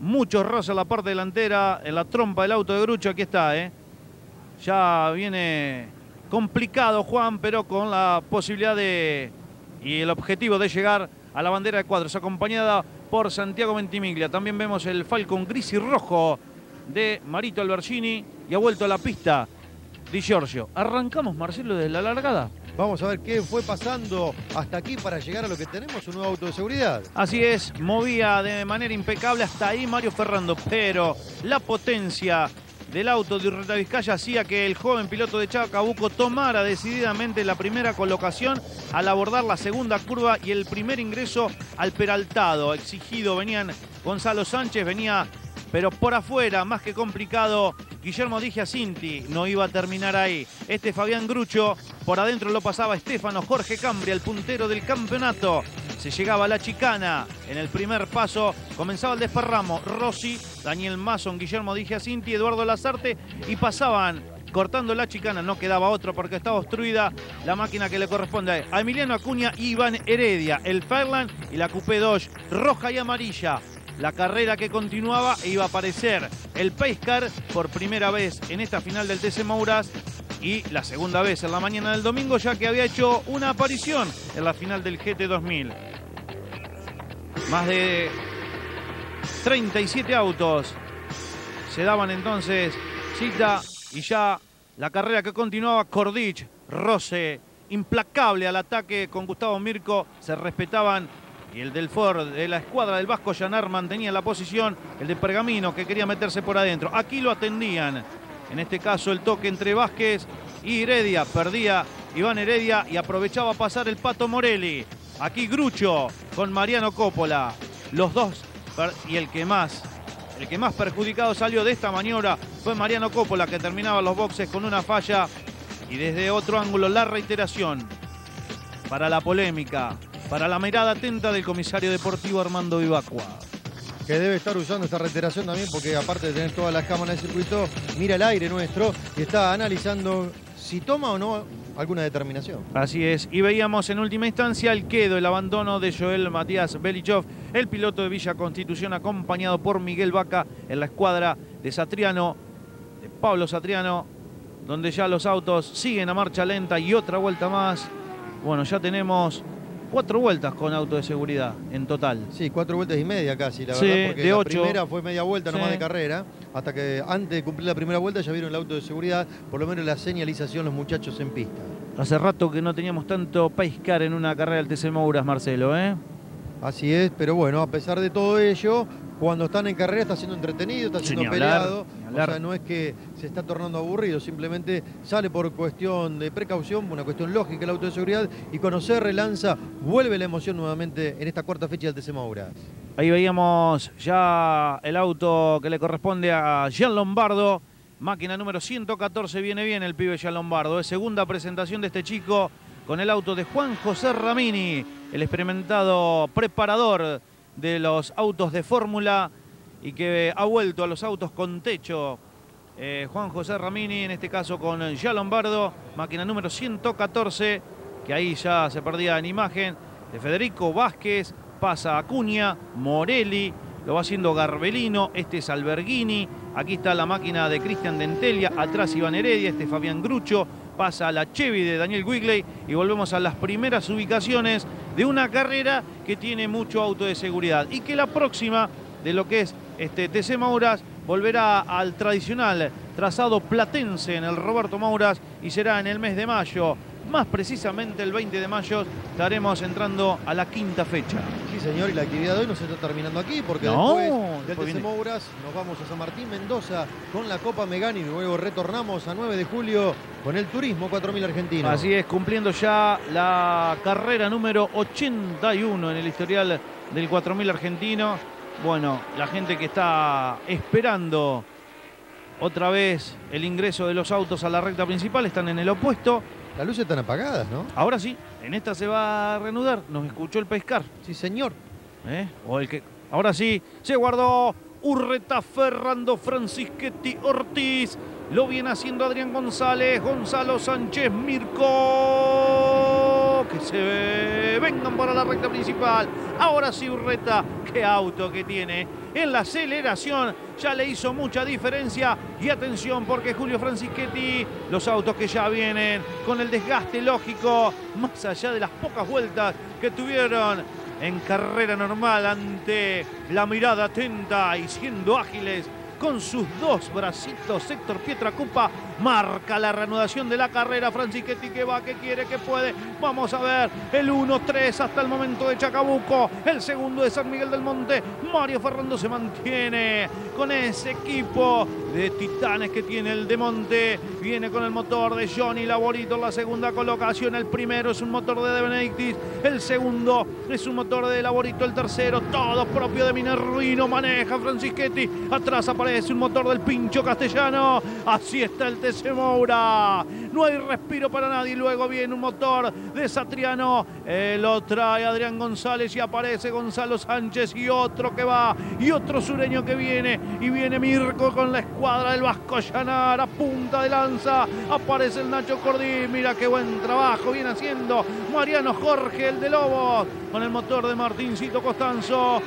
muchos roces en la parte delantera, en la trompa del auto de Grucho, aquí está, ¿eh? Ya viene complicado Juan, pero con la posibilidad de y el objetivo de llegar a la bandera de cuadros, acompañada por Santiago Ventimiglia. También vemos el Falcon gris y rojo de Marito Albergini y ha vuelto a la pista Di Giorgio. Arrancamos, Marcelo, desde la largada. Vamos a ver qué fue pasando hasta aquí para llegar a lo que tenemos, un nuevo auto de seguridad. Así es, movía de manera impecable hasta ahí Mario Ferrando, pero la potencia del auto de Urreta Vizcaya hacía que el joven piloto de Chacabuco tomara decididamente la primera colocación al abordar la segunda curva y el primer ingreso al peraltado. Exigido venían Gonzalo Sánchez venía, pero por afuera, más que complicado. Guillermo Cinti no iba a terminar ahí. Este Fabián Grucho, por adentro lo pasaba Estefano Jorge Cambria, el puntero del campeonato. Se llegaba la chicana. En el primer paso comenzaba el desparramo. Rossi, Daniel Mason, Guillermo Cinti, Eduardo Lazarte y pasaban cortando la chicana, no quedaba otro porque estaba obstruida la máquina que le corresponde a Emiliano Acuña y Iván Heredia, el Fairland y la Coupé Dodge roja y amarilla. La carrera que continuaba iba a aparecer el Pace por primera vez en esta final del TC Mouras y la segunda vez en la mañana del domingo ya que había hecho una aparición en la final del GT 2000. Más de 37 autos se daban entonces cita y ya la carrera que continuaba Cordich, Rose, implacable al ataque con Gustavo Mirko, se respetaban y el del Ford de la escuadra del Vasco Llanar mantenía la posición, el de Pergamino que quería meterse por adentro. Aquí lo atendían, en este caso el toque entre Vázquez y Heredia, perdía Iván Heredia y aprovechaba pasar el Pato Morelli. Aquí Grucho con Mariano Coppola, los dos y el que más el que más perjudicado salió de esta maniobra fue Mariano Coppola, que terminaba los boxes con una falla. Y desde otro ángulo, la reiteración para la polémica, para la mirada atenta del comisario deportivo Armando Vivacua. Que debe estar usando esta reiteración también, porque aparte de tener todas las cámaras del circuito, mira el aire nuestro y está analizando si toma o no alguna determinación. Así es. Y veíamos en última instancia el quedo, el abandono de Joel Matías Belichov, el piloto de Villa Constitución, acompañado por Miguel Vaca en la escuadra de Satriano, de Pablo Satriano, donde ya los autos siguen a marcha lenta y otra vuelta más. Bueno, ya tenemos cuatro vueltas con auto de seguridad en total. Sí, cuatro vueltas y media casi, la verdad, porque la primera fue media vuelta nomás de carrera, hasta que antes de cumplir la primera vuelta ya vieron el auto de seguridad, por lo menos la señalización los muchachos en pista. Hace rato que no teníamos tanto paiscar en una carrera del TC Mouras, Marcelo, ¿eh? Así es, pero bueno, a pesar de todo ello, cuando están en carrera está siendo entretenido, está siendo peleado. o sea, no es que se está tornando aburrido, simplemente sale por cuestión de precaución, una cuestión lógica el auto de seguridad y conocer relanza, vuelve la emoción nuevamente en esta cuarta fecha del TC Mouras. Ahí veíamos ya el auto que le corresponde a Jean Lombardo. Máquina número 114, viene bien el pibe Jean Lombardo. Es segunda presentación de este chico con el auto de Juan José Ramini, el experimentado preparador de los autos de fórmula y que ha vuelto a los autos con techo. Eh, Juan José Ramini, en este caso con Ya Lombardo, máquina número 114, que ahí ya se perdía en imagen, de Federico Vázquez, pasa Acuña, Morelli, lo va haciendo Garbelino, este es Alberghini, aquí está la máquina de Cristian Dentelia, atrás Iván Heredia, este Fabián Grucho, pasa la Chevy de Daniel Wigley y volvemos a las primeras ubicaciones de una carrera que tiene mucho auto de seguridad y que la próxima de lo que es este TC Mauras volverá al tradicional trazado platense en el Roberto Mauras y será en el mes de mayo. Más precisamente el 20 de mayo estaremos entrando a la quinta fecha. Sí, señor, y la actividad de hoy no se está terminando aquí porque después del TC Mouras nos vamos a San Martín, Mendoza con la Copa Megani y luego retornamos a 9 de julio con el Turismo 4000 Argentino. Así es, cumpliendo ya la carrera número 81 en el historial del 4000 Argentino. Bueno, la gente que está esperando otra vez el ingreso de los autos a la recta principal están en el opuesto. Las luces están apagadas, ¿no? Ahora sí, en esta se va a reanudar. Nos escuchó el pescar. Sí, señor. ¿Eh? O el que... Ahora sí, se guardó Urreta Ferrando Francisquetti Ortiz. Lo viene haciendo Adrián González, Gonzalo Sánchez Mirko. Que se vengan para la recta principal. Ahora sí, Urreta. Qué auto que tiene en la aceleración. Ya le hizo mucha diferencia. Y atención porque Julio Francischetti, los autos que ya vienen con el desgaste lógico, más allá de las pocas vueltas que tuvieron en carrera normal ante la mirada atenta y siendo ágiles con sus dos bracitos. Héctor Pietracupa marca la reanudación de la carrera. Francischetti que va, que quiere, que puede. Vamos a ver el 1-3 hasta el momento de Chacabuco. El segundo de San Miguel del Monte. Mario Ferrando se mantiene con ese equipo de titanes que tiene el Demonte. Viene con el motor de Johnny Laborito en la segunda colocación. El primero es un motor de De Benedictis. El segundo es un motor de Laborito. El tercero, todo propio de Minervino. Maneja Francischetti. Atrás aparece un motor del Pincho Castellano. Así está el TC Moura. No hay respiro para nadie. Luego viene un motor de Satriano. Eh, lo trae Adrián González y aparece Gonzalo Sánchez y otro que va y otro sureño que viene. Y viene Mirko con la escuadra del Vasco Llanar a punta de lanza. Aparece el Nacho Cordí. Mira qué buen trabajo viene haciendo Mariano Jorge, el de Lobos, con el motor de Martincito Costanzo.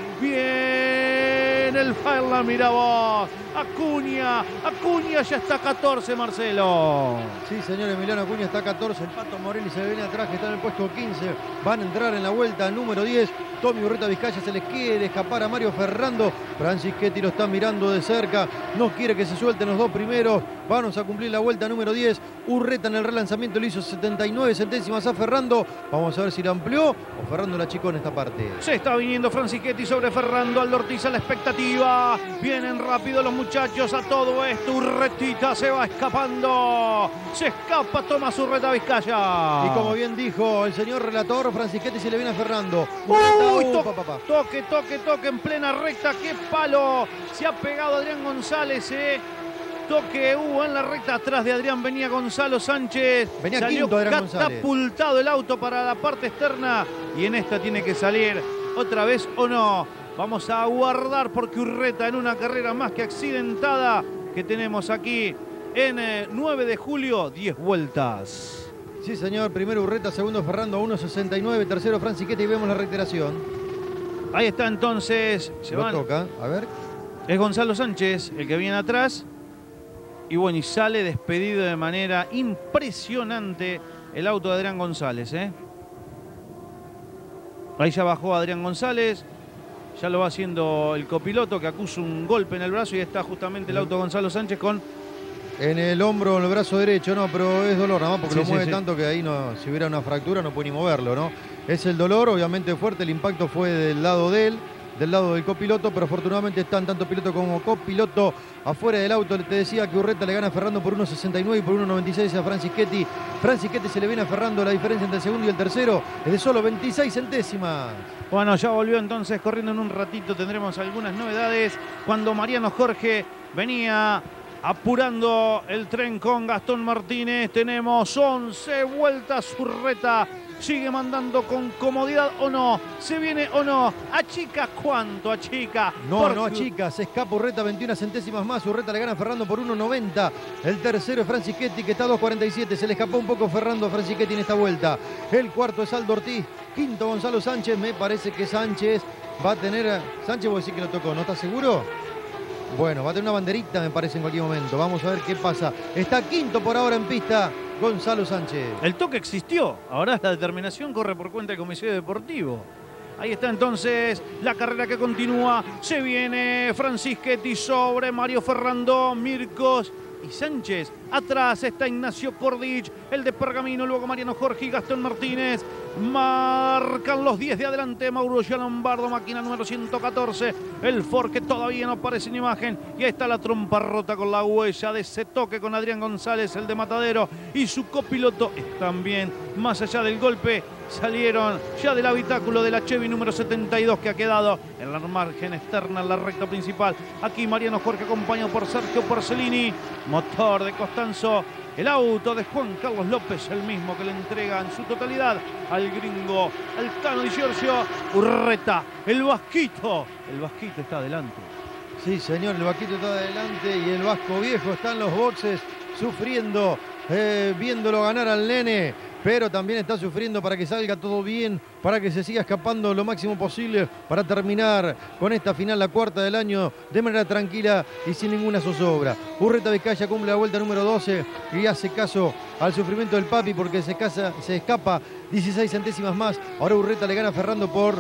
Viene el Fairland, mira vos. Acuña, Acuña ya está 14, Marcelo. Sí, señor Emiliano Acuña está 14. El Pato Morelli se viene atrás, que está en el puesto 15. Van a entrar en la vuelta número 10. Tommy Urreta Vizcaya se les quiere escapar a Mario Ferrando. Francis Ketty lo está mirando de cerca. No quiere que se suelten los dos primeros. Vamos a cumplir la vuelta número 10. Urreta en el relanzamiento le hizo 79 centésimas a Ferrando. Vamos a ver si la amplió o Ferrando la achicó en esta parte. Se está viniendo Francischetti sobre Ferrando. Aldo Ortiz a la expectativa. Vienen rápido los muchachos a todo esto. Urretita se va escapando. Se escapa Tomás Urreta Vizcaya. Y como bien dijo el señor relator, Francischetti se le viene a Ferrando. Uy, Uh, to- pa, pa, pa. toque, toque, toque en plena recta. ¡Qué palo! Se ha pegado Adrián González. eh. Toque hubo en la recta atrás de Adrián venía Gonzalo Sánchez. Venía Salió quinto Adrián González. catapultado el auto para la parte externa y en esta tiene que salir otra vez o no. Vamos a aguardar porque Urreta en una carrera más que accidentada que tenemos aquí en eh, 9 de julio, 10 vueltas. Sí, señor. Primero Urreta, segundo Ferrando, 1.69. Tercero Francischetti y vemos la reiteración. Ahí está entonces, se Lo van. toca. A ver. Es Gonzalo Sánchez el que viene atrás. Y bueno, y sale despedido de manera impresionante el auto de Adrián González. ¿eh? Ahí ya bajó Adrián González. Ya lo va haciendo el copiloto que acusa un golpe en el brazo y está justamente el auto Gonzalo Sánchez con... En el hombro, en el brazo derecho, no, pero es dolor nada más porque Sí, lo mueve sí. tanto que ahí no, si hubiera una fractura no puede ni moverlo, ¿no? Es el dolor, obviamente fuerte, el impacto fue del lado de él, del lado del copiloto, pero afortunadamente están tanto piloto como copiloto afuera del auto. Te decía que Urreta le gana a Ferrando por 1.69 y por 1.96 a Francischetti. Francischetti se le viene a Ferrando la diferencia entre el segundo y el tercero es de solo 26 centésimas. Bueno, ya volvió entonces corriendo en un ratito. Tendremos algunas novedades. Cuando Mariano Jorge venía apurando el tren con Gastón Martínez. Tenemos 11 vueltas. Urreta sigue mandando con comodidad o no. Se viene o no. Achica cuánto, achica. No, Porque- no, chicas, se escapa Urreta 21 centésimas más. Urreta le gana a Ferrando por 1.90. El tercero es Francischetti, que está a 2.47. Se le escapó un poco Ferrando a Francischetti en esta vuelta. El cuarto es Aldo Ortiz. Quinto Gonzalo Sánchez. Me parece que Sánchez va a tener. Sánchez, vos decís que lo tocó, ¿no estás seguro? Bueno, va a tener una banderita, me parece, en cualquier momento. Vamos a ver qué pasa. Está quinto por ahora en pista Gonzalo Sánchez. El toque existió. Ahora la determinación corre por cuenta del Comisario Deportivo. Ahí está entonces la carrera que continúa. Se viene Francischetti sobre Mario Ferrando, Mircos y Sánchez. Atrás está Ignacio Cordich, el de Pergamino, luego Mariano Jorge y Gastón Martínez. Marcan los 10 de adelante Mauro Lombardo, máquina número 114. El Ford que todavía no aparece en imagen. Y ahí está la trompa rota con la huella de ese toque con Adrián González, el de Matadero. Y su copiloto bien. Más allá del golpe, salieron ya del habitáculo de la Chevy número 72 que ha quedado en la margen externa, en la recta principal. Aquí Mariano Jorge acompañado por Sergio Porcellini. Motor de Costanzo. El auto de Juan Carlos López, el mismo que le entrega en su totalidad al gringo, al Tano Di Giorgio, Urreta, el Vasquito. El Vasquito está adelante. Sí, señor, el Vaquito está adelante y el Vasco Viejo está en los boxes sufriendo, eh, viéndolo ganar al nene, pero también está sufriendo para que salga todo bien, para que se siga escapando lo máximo posible, para terminar con esta final, la cuarta del año, de manera tranquila y sin ninguna zozobra. Urreta Vizcaya cumple la vuelta número 12 y hace caso al sufrimiento del papi porque se, casa, se escapa 16 centésimas más. Ahora Urreta le gana a Ferrando por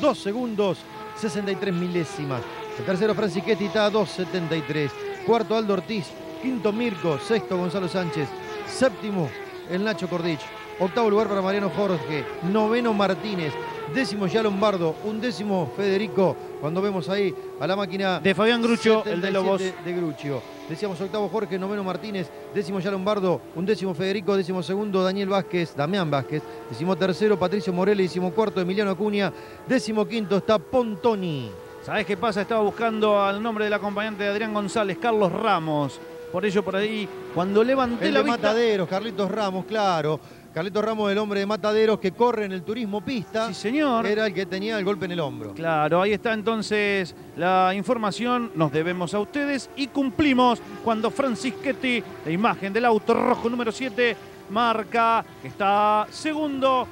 2 segundos, 63 milésimas. El tercero Francischetti está a 2.73. Cuarto Aldo Ortiz. Quinto Mirko. Sexto Gonzalo Sánchez. Séptimo el Nacho Cordich. Octavo lugar para Mariano Jorge, noveno Martínez, décimo ya Lombardo, undécimo Federico, cuando vemos ahí a la máquina De Fabián Grucho, el de 77 Lobos. de Gruccio. Decíamos octavo Jorge, noveno Martínez, décimo ya Lombardo, undécimo Federico, décimo segundo Daniel Vázquez, Damián Vázquez, décimo tercero Patricio Morelli, décimo cuarto Emiliano Acuña, décimo quinto está Pontoni. ¿Sabés qué pasa? Estaba buscando al nombre del acompañante de Adrián González, Carlos Ramos. Por ello, por ahí, cuando levanté El la de vista... Mataderos, Carlitos Ramos, claro. Carlitos Ramos, el hombre de Mataderos que corre en el turismo pista. Sí, señor. Era el que tenía el golpe en el hombro. Claro, ahí está entonces la información. Nos debemos a ustedes y cumplimos cuando Francischetti, la imagen del auto rojo número 7, marca que está segundo,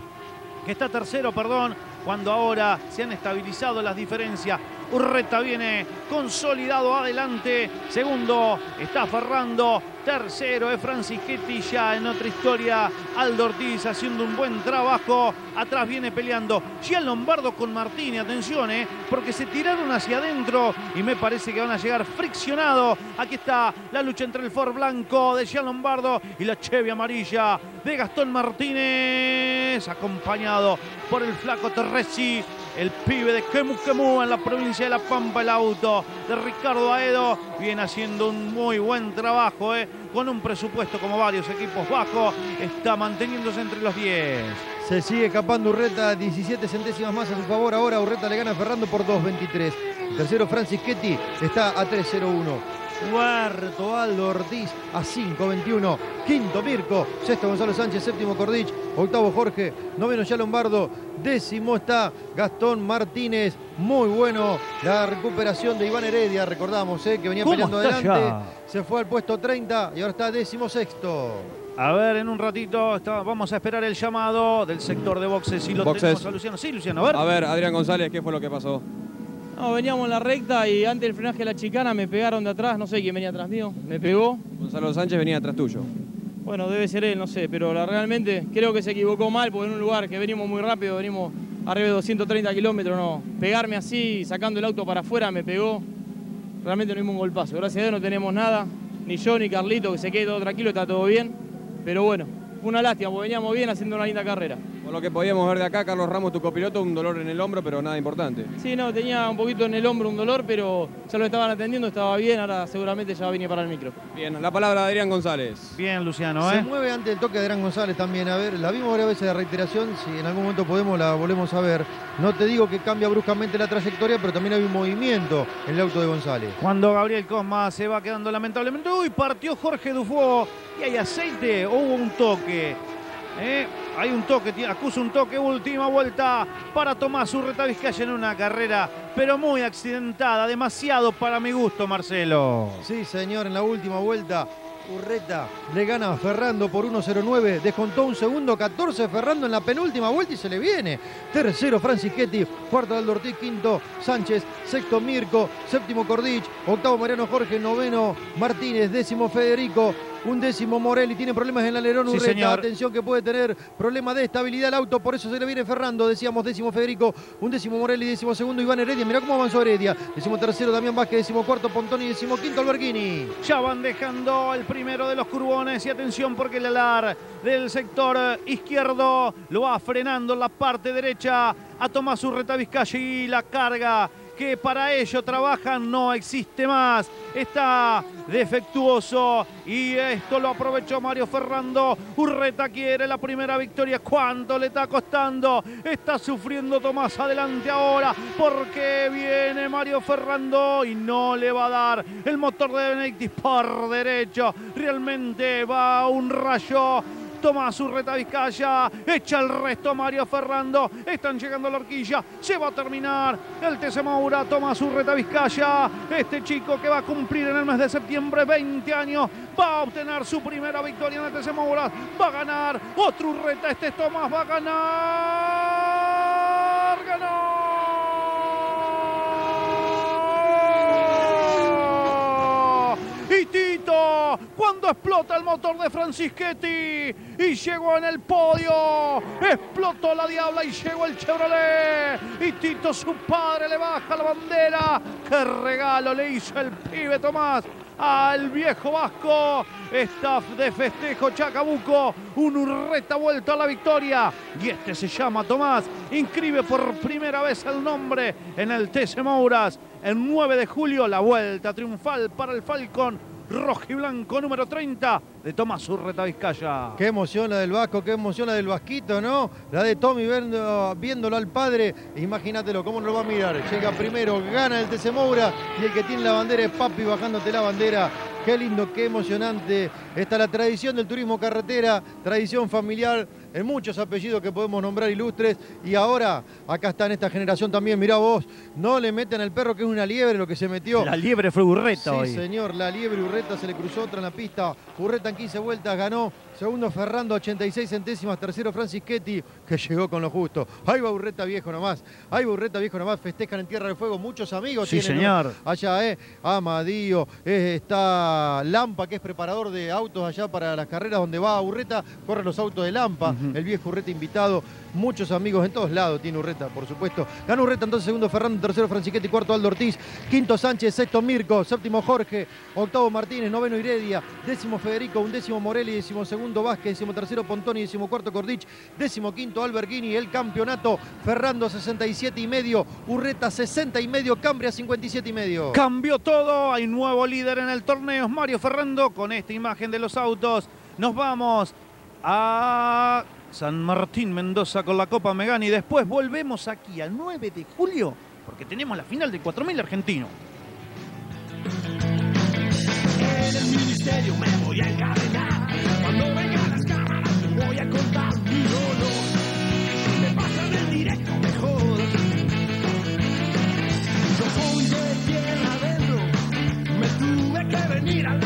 que está tercero, perdón, cuando ahora se han estabilizado las diferencias. Urreta viene consolidado adelante. Segundo está Ferrando. Tercero es Francischetti ya en otra historia. Aldo Ortiz haciendo un buen trabajo. Atrás viene peleando Gian Lombardo con Martini. Atención, eh, porque se tiraron hacia adentro y me parece que van a llegar friccionados. Aquí está la lucha entre el Ford blanco de Gian Lombardo y la Chevy amarilla de Gastón Martínez. Acompañado por el flaco Terresi. El pibe de Quemu Quemu en la provincia de La Pampa, el auto de Ricardo Aedo. Viene haciendo un muy buen trabajo, eh, con un presupuesto como varios equipos bajo. Está manteniéndose entre los 10. Se sigue escapando Urreta, 17 centésimas más a su favor. Ahora Urreta le gana a Ferrando por 2.23. Tercero Francischetti está a 3.01. Cuarto Aldo Ortiz a 5.21. Quinto Mirko. Sexto Gonzalo Sánchez. Séptimo Cordich. Octavo Jorge. Noveno ya Lombardo. Décimo está Gastón Martínez. Muy bueno la recuperación de Iván Heredia. Recordamos eh, que venía ¿Cómo peleando adelante. ya? Se fue al puesto 30 y ahora está décimo sexto. A ver, en un ratito está- vamos a esperar el llamado del sector de boxes. Y lo Boxes. tenemos a Luciano. Sí, Luciano, a ver. A ver, Adrián González, ¿qué fue lo que pasó? No, veníamos en la recta y antes del frenaje de la chicana me pegaron de atrás, no sé quién venía atrás mío, me pegó. Gonzalo Sánchez venía atrás tuyo. Bueno, debe ser él, no sé, pero la- realmente creo que se equivocó mal porque en un lugar que venimos muy rápido, venimos arriba de 230 kilómetros, no. Pegarme así, sacando el auto para afuera, me pegó. Realmente no dimos un golpazo. Gracias a Dios no tenemos nada, ni yo ni Carlito, que se quede todo tranquilo, está todo bien. Pero bueno, fue una lástima porque veníamos bien haciendo una linda carrera. Por lo que podíamos ver de acá, Carlos Ramos, tu copiloto, un dolor en el hombro, pero nada importante. Sí, no, tenía un poquito en el hombro un dolor, pero ya lo estaban atendiendo, estaba bien, ahora seguramente ya va a venir para el micro. Bien, la palabra de Adrián González. Bien, Luciano, Se ¿eh? mueve ante el toque de Adrián González también. A ver, la vimos varias veces de reiteración. Si en algún momento podemos, la volvemos a ver. No te digo que cambia bruscamente la trayectoria, pero también hay un movimiento en el auto de González. Cuando Gabriel Cosma se va quedando lamentablemente. Uy, partió Jorge Dufo. Y hay aceite. Hubo un toque. ¿eh? Hay un toque, acusa un toque. Última vuelta para Tomás Urreta Vizcaya en una carrera, pero muy accidentada. Demasiado para mi gusto, Marcelo. Sí, señor, en la última vuelta. Urreta le gana a Ferrando por 1.09. Descontó un segundo, 14 Ferrando en la penúltima vuelta y se le viene. Tercero Francischetti, cuarto Aldo Ortiz, quinto Sánchez, sexto Mirko, séptimo Cordich, octavo Mariano Jorge, noveno Martínez, décimo Federico, un décimo Morelli. Tiene problemas en el alerón Sí, Urreta. señor. Atención que puede tener problemas de estabilidad el auto, por eso se le viene Ferrando. Decíamos décimo Federico, un décimo Morelli, décimo segundo Iván Heredia. Mirá cómo avanzó Heredia. Décimo tercero Damián Vázquez, décimo cuarto Pontoni, décimo quinto Alberghini. Ya van dejando el primero de los curbones y atención porque el alar del sector izquierdo lo va frenando en la parte derecha a Tomás Urreta Vizcaya y la carga que para ello trabajan no existe más. Está defectuoso y esto lo aprovechó Mario Ferrando. Urreta quiere la primera victoria. ¿Cuánto le está costando? Está sufriendo Tomás adelante ahora porque viene Mario Ferrando y no le va a dar el motor de Benedictis por derecho. Realmente va un rayo. Tomás Urreta Vizcaya, echa el resto Mario Ferrando, están llegando a la horquilla, se va a terminar. El TC Maura, Tomás Urreta Vizcaya, este chico que va a cumplir en el mes de septiembre 20 años, va a obtener su primera victoria en el TC va a ganar otro Urreta, este es Tomás, va a ganar, ganó. Y Tito, cuando explota el motor de Francischetti y llegó en el podio, explotó la diabla y llegó el Chevrolet. Y Tito, su padre, le baja la bandera. ¡Qué regalo le hizo el pibe Tomás! Al viejo Vasco. Staff de festejo Chacabuco. Un Urreta vuelto a la victoria. Y este se llama Tomás. Inscribe por primera vez el nombre en el TC Mouras. El 9 de julio la vuelta triunfal para el Falcon rojo y blanco número 30 de Tomás Urreta Vizcaya. Qué emoción la del Vasco, qué emoción la del Vasquito, ¿no? La de Tommy viendo, viéndolo al padre. Imagínatelo, cómo lo va a mirar. Llega primero, gana el TC Moura y el que tiene la bandera es Papi bajándote la bandera. Qué lindo, qué emocionante. Está la tradición del turismo carretera, tradición familiar en muchos apellidos que podemos nombrar ilustres. Y ahora, acá está en esta generación también, mirá vos, no le meten al perro que es una liebre lo que se metió. La liebre fue Urreta sí, hoy. señor, la liebre Urreta se le cruzó otra en la pista. Urreta en 15 vueltas ganó. Segundo Ferrando, 86 centésimas. Tercero Francischetti, que llegó con lo justo. Ahí va Urreta viejo nomás. Ahí va Urreta viejo nomás. Festejan en Tierra del Fuego. Muchos amigos Sí, tienen, señor. ¿no? Allá, ¿eh? Amadío. eh, está Lampa, que es preparador de autos allá para las carreras donde va Urreta. Corren los autos de Lampa. El viejo Urreta invitado. Muchos amigos en todos lados tiene Urreta, por supuesto. Ganó Urreta entonces segundo Ferrando, tercero Francischetti, cuarto Aldo Ortiz, quinto Sánchez, sexto Mirko, séptimo Jorge, octavo Martínez, noveno Iredia, décimo Federico, undécimo Morelli, décimo segundo Vázquez, décimo tercero Pontoni, décimo cuarto Cordich, décimo quinto Alberghini, el campeonato Ferrando 67 y medio, Urreta 60 y medio, Cambria 57 y medio. Cambió todo, hay nuevo líder en el torneo, es Mario Ferrando, con esta imagen de los autos. Nos vamos a San Martín Mendoza con la Copa Megani. Después volvemos aquí al 9 de julio, porque tenemos la final de 4.000 argentinos. En el ministerio me voy a encadenar. Cuando vengan las cámaras te voy a contar mi directo mejor. Yo soy de tierra adentro. Me tuve que venir al